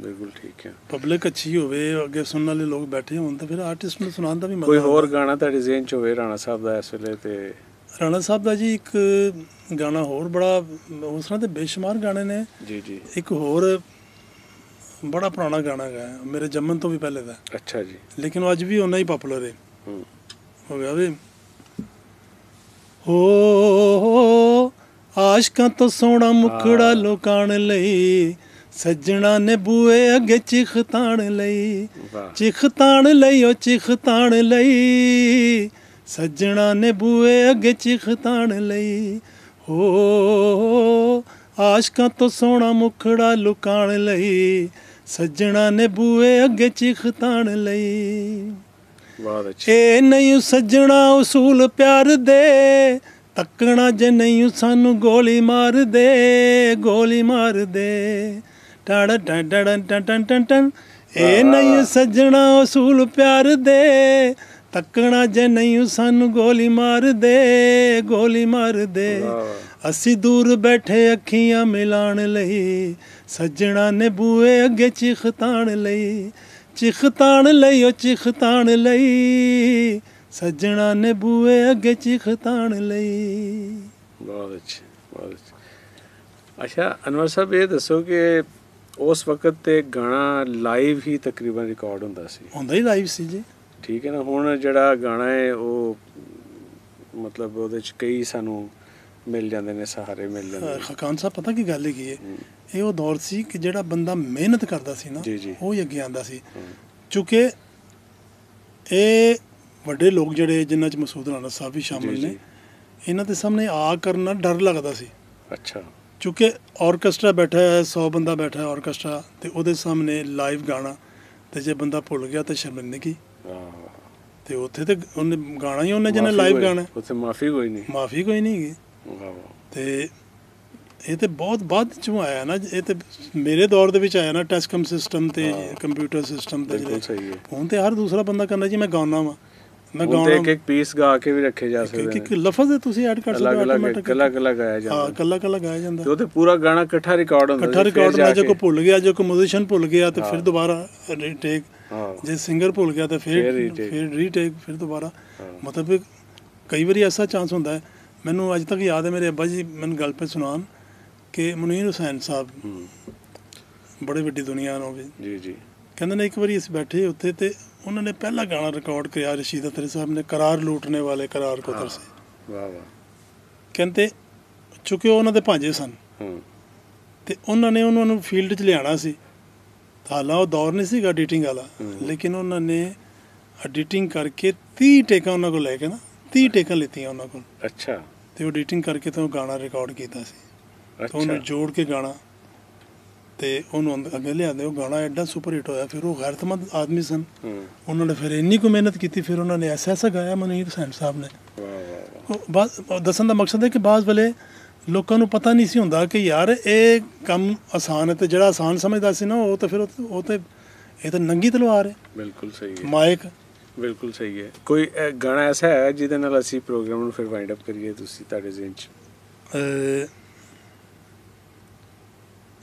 ਬਿਲਕੁਲ ਠੀਕ ਹੈ। ਪਬਲਿਕ ਅੱਛੀ ਹੋਵੇ ਅੱਗੇ ਸੁਣਨ ਵਾਲੇ ਲੋਕ ਬੈਠੇ ਹੋਣ ਤਾਂ ਫਿਰ ਆਰਟਿਸਟ ਨੂੰ ਸੁਣਾਉਣ ਦਾ ਵੀ ਮਜ਼ਾ ਕੋਈ ਹੋਰ। ਗਾਣਾ ਤੁਹਾਡੇ ਜ਼ਿਹਨ ਚ ਹੋਵੇ ਰਾਣਾ ਸਾਹਿਬ ਦਾ ਇਸ ਵੇਲੇ ਤੇ? ਰਾਣਾ ਸਾਹਿਬ ਦਾ ਜੀ ਇੱਕ ਗਾਣਾ ਹੋਰ ਬੜਾ ਉਸ ਤਰ੍ਹਾਂ ਦੇ ਬੇਸ਼ੁਮਾਰ ਗਾਣੇ ਨੇ। ਜੀ ਜੀ। ਇੱਕ ਹੋਰ ਬੜਾ ਪੁਰਾਣਾ ਗਾਣਾ ਹੈ ਮੇਰੇ ਜੰਮਣ ਤੋਂ ਵੀ ਪਹਿਲੇ ਦਾ। ਅੱਛਾ ਜੀ। ਲੇਕਿਨ ਉਹ ਅੱਜ ਵੀ ਓਨਾ ਹੀ ਪਪੂਲਰ ਹੈ ਹੂੰ। ਹੋ ਗਿਆ ਵੀ। ਹੋ ਆਸ਼ਕਾਂ ਤੋਂ ਸੋਹਣਾ ਮੁਖੜਾ। ਲੋਕਾਣ ਲਈ। ਸੱਜਣਾ ਨੇ ਬੂਏ ਅੱਗੇ ਚਿਖ ਤਾਣ ਲਈ। ਚਿਖ ਤਾਣ ਲਈ ਉਹ ਚਿਖ ਤਾਣ ਲਈ। ਸੱਜਣਾ ਨੇ ਬੂਏ ਅੱਗੇ ਚਿਖ ਤਾਣ ਲਈ। ਹੋ ਆਸ਼ਕਾਂ ਤੋਂ ਸੋਹਣਾ ਮੁਖੜਾ ਲੁਕਾਣ ਲਈ। ਸੱਜਣਾ ਨੇ ਬੂਏ ਅੱਗੇ ਚਿਖ ਤਾਣ ਲਈ। ਇਹ ਨਹੀਂ ਸੱਜਣਾ ਉਸੂਲ ਪਿਆਰ ਦੇ। ਤੱਕਣਾ ਜੇ ਨਹੀਂ ਸਾਨੂੰ ਗੋਲੀ ਮਾਰ ਦੇ ਗੋਲੀ ਮਾਰ ਦੇ। ਟੜ ਟੜ ਟੜ ਟਣ ਟਣ ਟਣ ਇਹ ਨਹੀਂ ਸੱਜਣਾ ਉਸੂਲ ਪਿਆਰ ਦੇ ਤੱਕਣਾ ਜੇ ਨਹੀਂ ਸਾਨੂੰ ਗੋਲੀ ਮਾਰ ਦੇ ਗੋਲੀ ਮਾਰ ਦੇ ਅਸੀਂ ਦੂਰ ਬੈਠੇ ਅੱਖੀਆਂ ਮਿਲਾਣ ਲਈ ਸੱਜਣਾ ਨੇ ਬੂਏ ਅੱਗੇ ਚਿਖਤਾਣ ਲਈ ਚਿਖ ਤਾਣ ਲਈ ਉਹ ਚਿਖ ਤਾਣ ਲਈ ਸੱਜਣਾ ਨੇ ਬੂਏ ਅੱਗੇ ਚਿਖਤਾਣ ਲਈ ਬਹੁਤ ਅੱਛਾ ਬਹੁਤ ਅੱਛਾ ਅੱਛਾ ਅਨਵਰ ਸਾਹਿਬ ਇਹ ਦੱਸੋ ਕਿ ਉਸ ਵਕਤ ਤੇ ਗਾਣਾ ਲਾਈਵ ਹੀ ਤਕਰੀਬਨ ਰਿਕਾਰਡ ਹੁੰਦਾ ਸੀ। ਹੁੰਦਾ ਹੀ ਲਾਈਵ ਸੀ ਜੀ। ਠੀਕ ਹੈ ਨਾ ਹੁਣ ਜਿਹੜਾ ਗਾਣਾ ਹੈ ਉਹ ਮਤਲਬ ਉਹਦੇ ਚ ਕਈ ਸਾਨੂੰ ਮਿਲ ਜਾਂਦੇ ਨੇ ਸਹਾਰੇ ਮਿਲ ਜਾਂਦੇ ਨੇ। ਖਕਾਨ ਸਾਹਿਬ ਪਤਾ ਕੀ ਗੱਲ ਕੀ ਹੈ? ਇਹ ਉਹ ਦੌਰ ਸੀ ਕਿ ਜਿਹੜਾ ਬੰਦਾ ਮਿਹਨਤ ਕਰਦਾ ਸੀ ਨਾ। ਉਹ ਹੀ ਅੱਗੇ ਆਂਦਾ ਸੀ। ਚੁੱਕੇ ਇਹ ਵੱਡੇ ਲੋਕ ਜਿਹੜੇ ਜਿਨ੍ਹਾਂ ਚ ਮਸੂਦ ਰਾਣਾ ਸਾਹਿਬ ਵੀ ਸ਼ਾਮਿਲ। ਨੇ ਇਹਨਾਂ ਦੇ ਸਾਹਮਣੇ ਆ ਕਰਨਾ ਡਰ ਲੱਗਦਾ ਸੀ। ਅੱਛਾ। ਚੁੱਕੇ ਆਰਕੈਸਟਰਾ ਬੈਠਾ ਹੈ 100 ਬੰਦਾ ਬੈਠਾ ਹੈ ਆਰਕੈਸਟਰਾ ਤੇ ਉਹਦੇ ਸਾਹਮਣੇ ਲਾਈਵ ਗਾਣਾ ਤੇ ਜੇ ਬੰਦਾ ਭੁੱਲ ਗਿਆ ਤਾਂ ਸ਼ਰਮਿੰਦਗੀ। ਤੇ ਉੱਥੇ ਤੇ ਉਹਨੇ ਗਾਣਾ ਹੀ ਉਹਨੇ ਜਿਹਨੇ ਲਾਈਵ ਗਾਣਾ। ਉੱਥੇ ਮਾਫੀ ਕੋਈ ਨਹੀਂ। ਮਾਫੀ ਕੋਈ ਨਹੀਂ ਹੈਗੀ। ਤੇ ਇਹ ਤੇ ਬਹੁਤ ਬਾਅਦ ਚੋਂ ਆਇਆ ਨਾ ਇਹ ਤੇ ਮੇਰੇ ਦੌਰ ਦੇ ਵਿੱਚ ਆਇਆ ਨਾ ਟੈਸਕਮ ਸਿਸਟਮ ਤੇ। ਕੰਪਿਊਟਰ ਸਿਸਟਮ ਤੇ ਜਿਹੜੇ ਹੁਣ ਤੇ ਹਰ ਦੂਸਰਾ ਬੰਦਾ ਕਹਿੰਦਾ ਜੀ ਮੈਂ ਗਾਉਣਾ ਵਾ। ਮੈਂ ਇੱਕ ਗਾਉਣਾ ਇੱਕ ਪੀਸ ਗਾ ਕੇ ਵੀ ਰੱਖੇ ਜਾ ਕਿ ਸਕਦੇ ਕਿ ਨੇ। ਲਫ਼ਜ਼ ਹੈ ਤੁਸੀਂ ਐਡ ਕਰ ਸਕਦੇ ਹੋ automatic। ਕੱਲਾ ਕੱਲਾ ਗਾਇਆ ਹਾਂ ਜਾਂਦਾ। ਕੱਲਾ ਕੱਲਾ ਗਾਇਆ ਜਾਂਦਾ। ਤੇ ਉਹਦੇ ਪੂਰਾ ਗਾਣਾ ਇਕੱਠਾ ਰਿਕਾਰਡ ਹੁੰਦਾ ਇਕੱਠਾ ਰਿਕਾਰਡ ਨਾ ਜੇ ਕੇ- ਭੁੱਲ ਗਿਆ ਜੇ ਕੋਈ ਮਿਊਜ਼ੀਸ਼ੀਅਨ ਭੁੱਲ ਗਿਆ ਤੇ ਫਿਰ ਹਾਂ। ਦੁਬਾਰਾ ਰੀਟੇਕ ਹਾਂ। ਜੇ ਸਿੰਗਰ ਭੁੱਲ ਗਿਆ ਤਾਂ ਫਿਰ ਫਿਰ ਰੀਟੇਕ ਫਿਰ ਦੁਬਾਰਾ। ਹਾਂ। ਮਤਲਬ ਕਿ ਕਈ ਵਾਰੀ ਐਸਾ ਚਾਂਸ ਹੁੰਦਾ ਹੈ। ਮੈਨੂੰ ਅੱਜ ਤੱਕ ਯਾਦ ਹੈ ਮੇਰੇ ਅੱਬਾ ਜੀ ਮੈਨੂੰ ਗੱਲ ਪੇ ਸੁਣਾਉਣ ਕਿ ਮੁਨੀਰ ਹੁਸੈਨ ਸਾਹਿਬ ਹੂੰ, ਬੜੇ ਵੱਡੀ ਦੁਨੀਆ ਨੂੰ ਵੀ ਜੀ ਜੀ। ਕਹਿੰਦੇ ਨੇ ਇੱਕ ਵਾਰੀ ਅਸੀਂ ਬੈਠੇ ਉੱਥੇ ਤੇ ਉਹਨਾਂ ਨੇ ਪਹਿਲਾ ਗਾਣਾ ਰਿਕਾਰਡ ਕਰਿਆ ਰਸ਼ੀਦ ਅਤਰੀ ਸਾਹਿਬ ਨੇ ਕਰਾਰ ਲੂਟਨੇ ਵਾਲੇ ਕਰਾਰ ਕੋ। ਤਰਸੇ। ਵਾਹ ਵਾਹ। ਕਹਿੰਦੇ ਚੁੱਕਿਓ ਉਹਨਾਂ ਦੇ ਭਾਂਜੇ ਸਨ। ਤੇ ਉਹਨਾਂ ਨੇ ਉਹਨਾਂ ਨੂੰ ਫੀਲਡ 'ਚ ਲਿਆਣਾ ਸੀ। ਹਾਲਾਂ ਉਹ ਦੌਰ ਨਹੀਂ ਸੀਗਾ ਐਡੀਟਿੰਗ ਵਾਲਾ। ਲੇਕਿਨ ਉਹਨਾਂ ਨੇ ਐਡੀਟਿੰਗ ਕਰਕੇ 30 ਟੇਕਾਂ ਉਹਨਾਂ ਕੋਲ ਲੈ ਕੇ ਨਾ 30 ਟੇਕਾਂ ਲਿੱਤੀਆਂ ਉਹਨਾਂ ਕੋਲ। ਅੱਛਾ। ਤੇ ਉਹ ਐਡੀਟਿੰਗ ਕਰਕੇ ਤੇ ਉਹ ਗਾਣਾ ਰਿਕਾਰਡ ਕੀਤਾ ਸੀ। ਅੱਛਾ ਉਹਨੂੰ ਜੋੜ ਕੇ ਗਾਣਾ ਤੇ ਉਹਨੂੰ ਅੱਗੇ ਲਿਆਂਦੇ ਉਹ ਗਾਣਾ ਐਡਾ ਸੁਪਰ ਹਿੱਟ ਹੋਇਆ ਫਿਰ ਉਹ ਗੈਰਤਮੰਦ ਆਦਮੀ ਸਨ। ਉਹਨਾਂ ਨੇ ਫਿਰ ਇੰਨੀ ਕੁ ਮਿਹਨਤ ਕੀਤੀ ਫਿਰ ਉਹਨਾਂ ਨੇ ਐਸਾ ਐਸਾ ਗਾਇਆ ਮਨੀਰ ਹੁਸੈਨ ਸਾਹਿਬ ਨੇ। ਉਹ ਦੱਸਣ ਦਾ ਮਕਸਦ ਹੈ ਕਿ ਬਾਅਦ ਵੇਲੇ ਲੋਕਾਂ ਨੂੰ ਪਤਾ ਨਹੀਂ ਸੀ ਹੁੰਦਾ ਕਿ ਯਾਰ ਇਹ ਕੰਮ ਆਸਾਨ ਹੈ ਤੇ ਜਿਹੜਾ ਆਸਾਨ ਸਮਝਦਾ ਸੀ ਨਾ ਉਹ ਤਾਂ ਫਿਰ ਉਹ ਤੇ ਇਹ ਤਾਂ ਨੰਗੀ ਤਲਵਾਰ ਹੈ। ਬਿਲਕੁਲ ਸਹੀ ਹੈ। ਮਾਇਕ। ਬਿਲਕੁਲ ਸਹੀ ਹੈ। ਕੋਈ ਗਾਣਾ ਐਸਾ ਹੈ ਜਿਹਦੇ ਨਾਲ ਅਸੀਂ ਪ੍ਰੋਗਰਾਮ ਨੂੰ ਫਿਰ ਵਾਈਂਡ ਅਪ ਕਰੀਏ ਤੁਸੀਂ ਤੁਹਾਡੇ ਜ਼ਿਹਨ ਚ?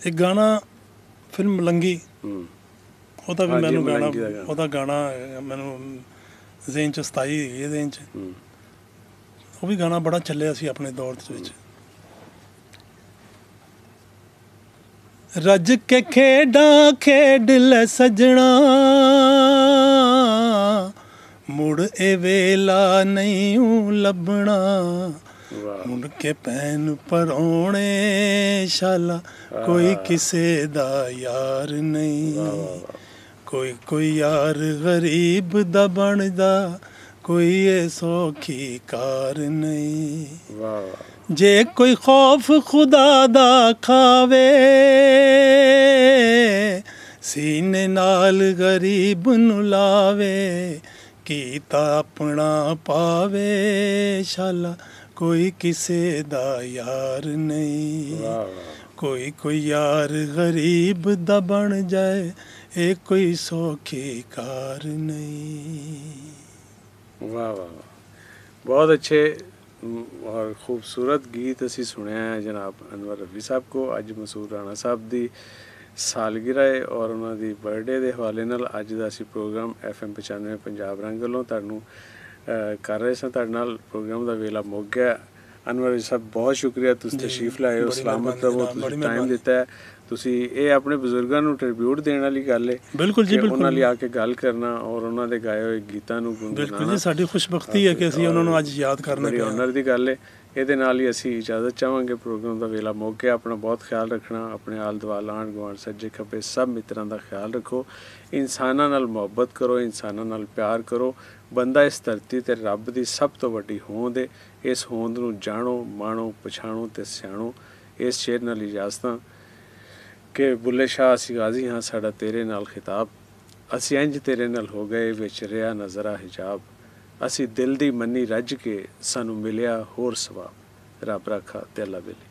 ਇੱਕ ਗਾਣਾ ਫਿਲਮ ਮਲੰਗੀ ਹੂੰ। ਉਹਦਾ ਵੀ ਮੈਨੂੰ ਗਾਣਾ। ਉਹਦਾ ਗਾਣਾ ਮੈਨੂੰ ਜ਼ਿਹਨ ਚ ਸਤਾਈ ਹੈਗੀ ਹੈ ਜ਼ਿਹਨ ਚ। ਹੂੰ। ਉਹ ਵੀ ਗਾਣਾ ਬੜਾ ਚੱਲਿਆ ਸੀ ਆਪਣੇ ਦੌਰ ਦੇ ਵਿੱਚ। ਰੱਜ ਕੇ ਖੇਡਾਂ ਖੇਡ ਲੈ ਸਜਣਾ। ਮੁੜ ਇਹ ਵੇਲਾ ਨਹੀਂ ਲੱਭਣਾ। ਮੁੜ ਕੇ ਪੈਨ ਪਰੋਣੇ ਸ਼ਾਲਾ ਕੋਈ ਕਿਸੇ ਦਾ ਯਾਰ ਨਹੀਂ। ਕੋਈ ਕੋਈ ਯਾਰ ਗਰੀਬ ਦਾ ਬਣਦਾ ਕੋਈ ਇਹ ਸੌਖੀ ਕਾਰ ਨਹੀਂ। ਜੇ ਕੋਈ ਖੌਫ ਖੁਦਾ ਦਾ ਖਾਵੇ ਸੀਨੇ ਨਾਲ ਗਰੀਬ ਨੂੰ ਲਾਵੇ ਕੀਤਾ ਆਪਣਾ ਪਾਵੇ ਸ਼ਾਲਾ। ਕੋਈ ਕਿਸੇ ਦਾ ਯਾਰ ਨਹੀਂ। ਕੋਈ ਕੋਈ ਯਾਰ ਗਰੀਬ ਦਾ ਬਣ ਜਾਏ ਇਹ ਕੋਈ ਸੌਖੀ ਕਾਰ ਨਹੀਂ। ਵਾਹ ਵਾਹ ਵਾਹ। ਬਹੁਤ ਅੱਛੇ ਔਰ ਖੂਬਸੂਰਤ ਗੀਤ ਅਸੀਂ ਸੁਣਿਆ ਹੈ ਜਨਾਬ ਅਨਵਰ ਰਫੀ ਸਾਹਿਬ ਕੋ। ਅੱਜ ਮਸੂਰ ਰਾਣਾ ਸਾਹਿਬ ਦੀ ਸਾਲਗਿਰਾ ਹੈ ਔਰ ਉਹਨਾਂ ਦੀ ਬਰਥਡੇ ਦੇ ਹਵਾਲੇ ਨਾਲ ਅੱਜ ਦਾ ਅਸੀਂ ਪ੍ਰੋਗਰਾਮ FM 95 ਪੰਜਾਬ ਰੰਗ ਵੱਲੋਂ ਤੁਹਾਨੂੰ ਕਰ ਰਹੇ ਸਾਂ ਤੁਹਾਡੇ ਨਾਲ ਪ੍ਰੋਗਰਾਮ ਦਾ ਵੇਲਾ ਮੁੱਕ ਗਿਆ। ਅਨਵਰ ਜੀ ਸਾਹਿਬ ਬਹੁਤ ਸ਼ੁਕਰੀਆ ਤੁਸੀਂ ਤਸ਼ਰੀਫ ਲਾਏ ਹੋ ਸਲਾਮਤ ਰਹੋ ਤੁਸੀਂ ਟਾਈਮ ਦਿੱਤਾ ਹੈ। ਤੁਸੀਂ ਇਹ ਆਪਣੇ ਬਜ਼ੁਰਗਾਂ ਨੂੰ ਟ੍ਰਿਬਿਊਟ ਦੇਣ ਵਾਲੀ ਗੱਲ ਹੈ ਬਿਲਕੁਲ ਜੀ ਕਿ ਉਹਨਾਂ ਲਈ ਬਿਲਕੁਲ ਆ ਕੇ ਗੱਲ ਕਰਨਾ ਔਰ ਉਹਨਾਂ ਦੇ ਗਾਏ ਹੋਏ ਗੀਤਾਂ ਨੂੰ ਬਿਲਕੁਲ ਗੁੰਗੁਨਾਣਾ ਜੀ ਸਾਡੀ ਖੁਸ਼ਬਖਤੀ ਹੈ ਕਿ ਅਸੀਂ ਉਹਨਾਂ ਨੂੰ ਅੱਜ ਯਾਦ ਕਰਨਾ ਪਿਆ। ਆਨਰ ਦੀ ਗੱਲ ਹੈ ਇਹਦੇ ਨਾਲ ਹੀ ਅਸੀਂ ਇਜਾਜ਼ਤ ਚਾਹਾਂਗੇ ਪ੍ਰੋਗਰਾਮ ਦਾ ਵੇਲਾ ਮੌਕੇ ਆਪਣਾ ਬਹੁਤ ਖਿਆਲ ਰੱਖਣਾ, ਆਪਣੇ ਆਲ ਦੁਆਲ ਆਂਢ ਗੁਆਂਢ ਸੱਜੇ ਖੱਬੇ ਸਭ ਮਿੱਤਰਾਂ ਦਾ ਖਿਆਲ ਰੱਖੋ। ਇਨਸਾਨਾਂ ਨਾਲ ਮੁਹੱਬਤ ਕਰੋ, ਇਨਸਾਨਾਂ ਨਾਲ ਪਿਆਰ ਕਰੋ। ਬੰਦਾ ਇਸ ਧਰਤੀ ਤੇ ਰੱਬ ਦੀ ਸਭ ਤੋਂ ਵੱਡੀ ਹੋਂਦ ਹੈ ਇਸ ਹੋਂਦ ਨੂੰ ਜਾਣੋ, ਮਾਣੋ, ਪਛਾਣੋ ਤੇ ਸਿਆਣੋ। ਇਸ ਸ਼ੇਰ ਨਾਲ ਇਜਾਜ਼ਤਾਂ ਕਿ ਬੁੱਲੇ ਸ਼ਾਹ, ਅਸੀਂ ਗਾਜ਼ੀ ਹਾਂ, ਸਾਡਾ ਤੇਰੇ ਨਾਲ ਖਿਤਾਬ। ਅਸੀਂ ਇੰਜ ਤੇਰੇ ਨਾਲ ਹੋ ਗਏ, ਵਿਚ ਰਿਆ ਨਜ਼ਰਾ ਹਿਜਾਬ। ਅਸੀਂ ਦਿਲ ਦੀ ਮੰਨੀ ਰੱਜ ਕੇ ਸਾਨੂੰ ਮਿਲਿਆ ਹੋਰ ਸਵਾਬ ਰੱਬ ਰਾਖਾ ਤੇ ਅੱਲਾ ਬੇਲੀ।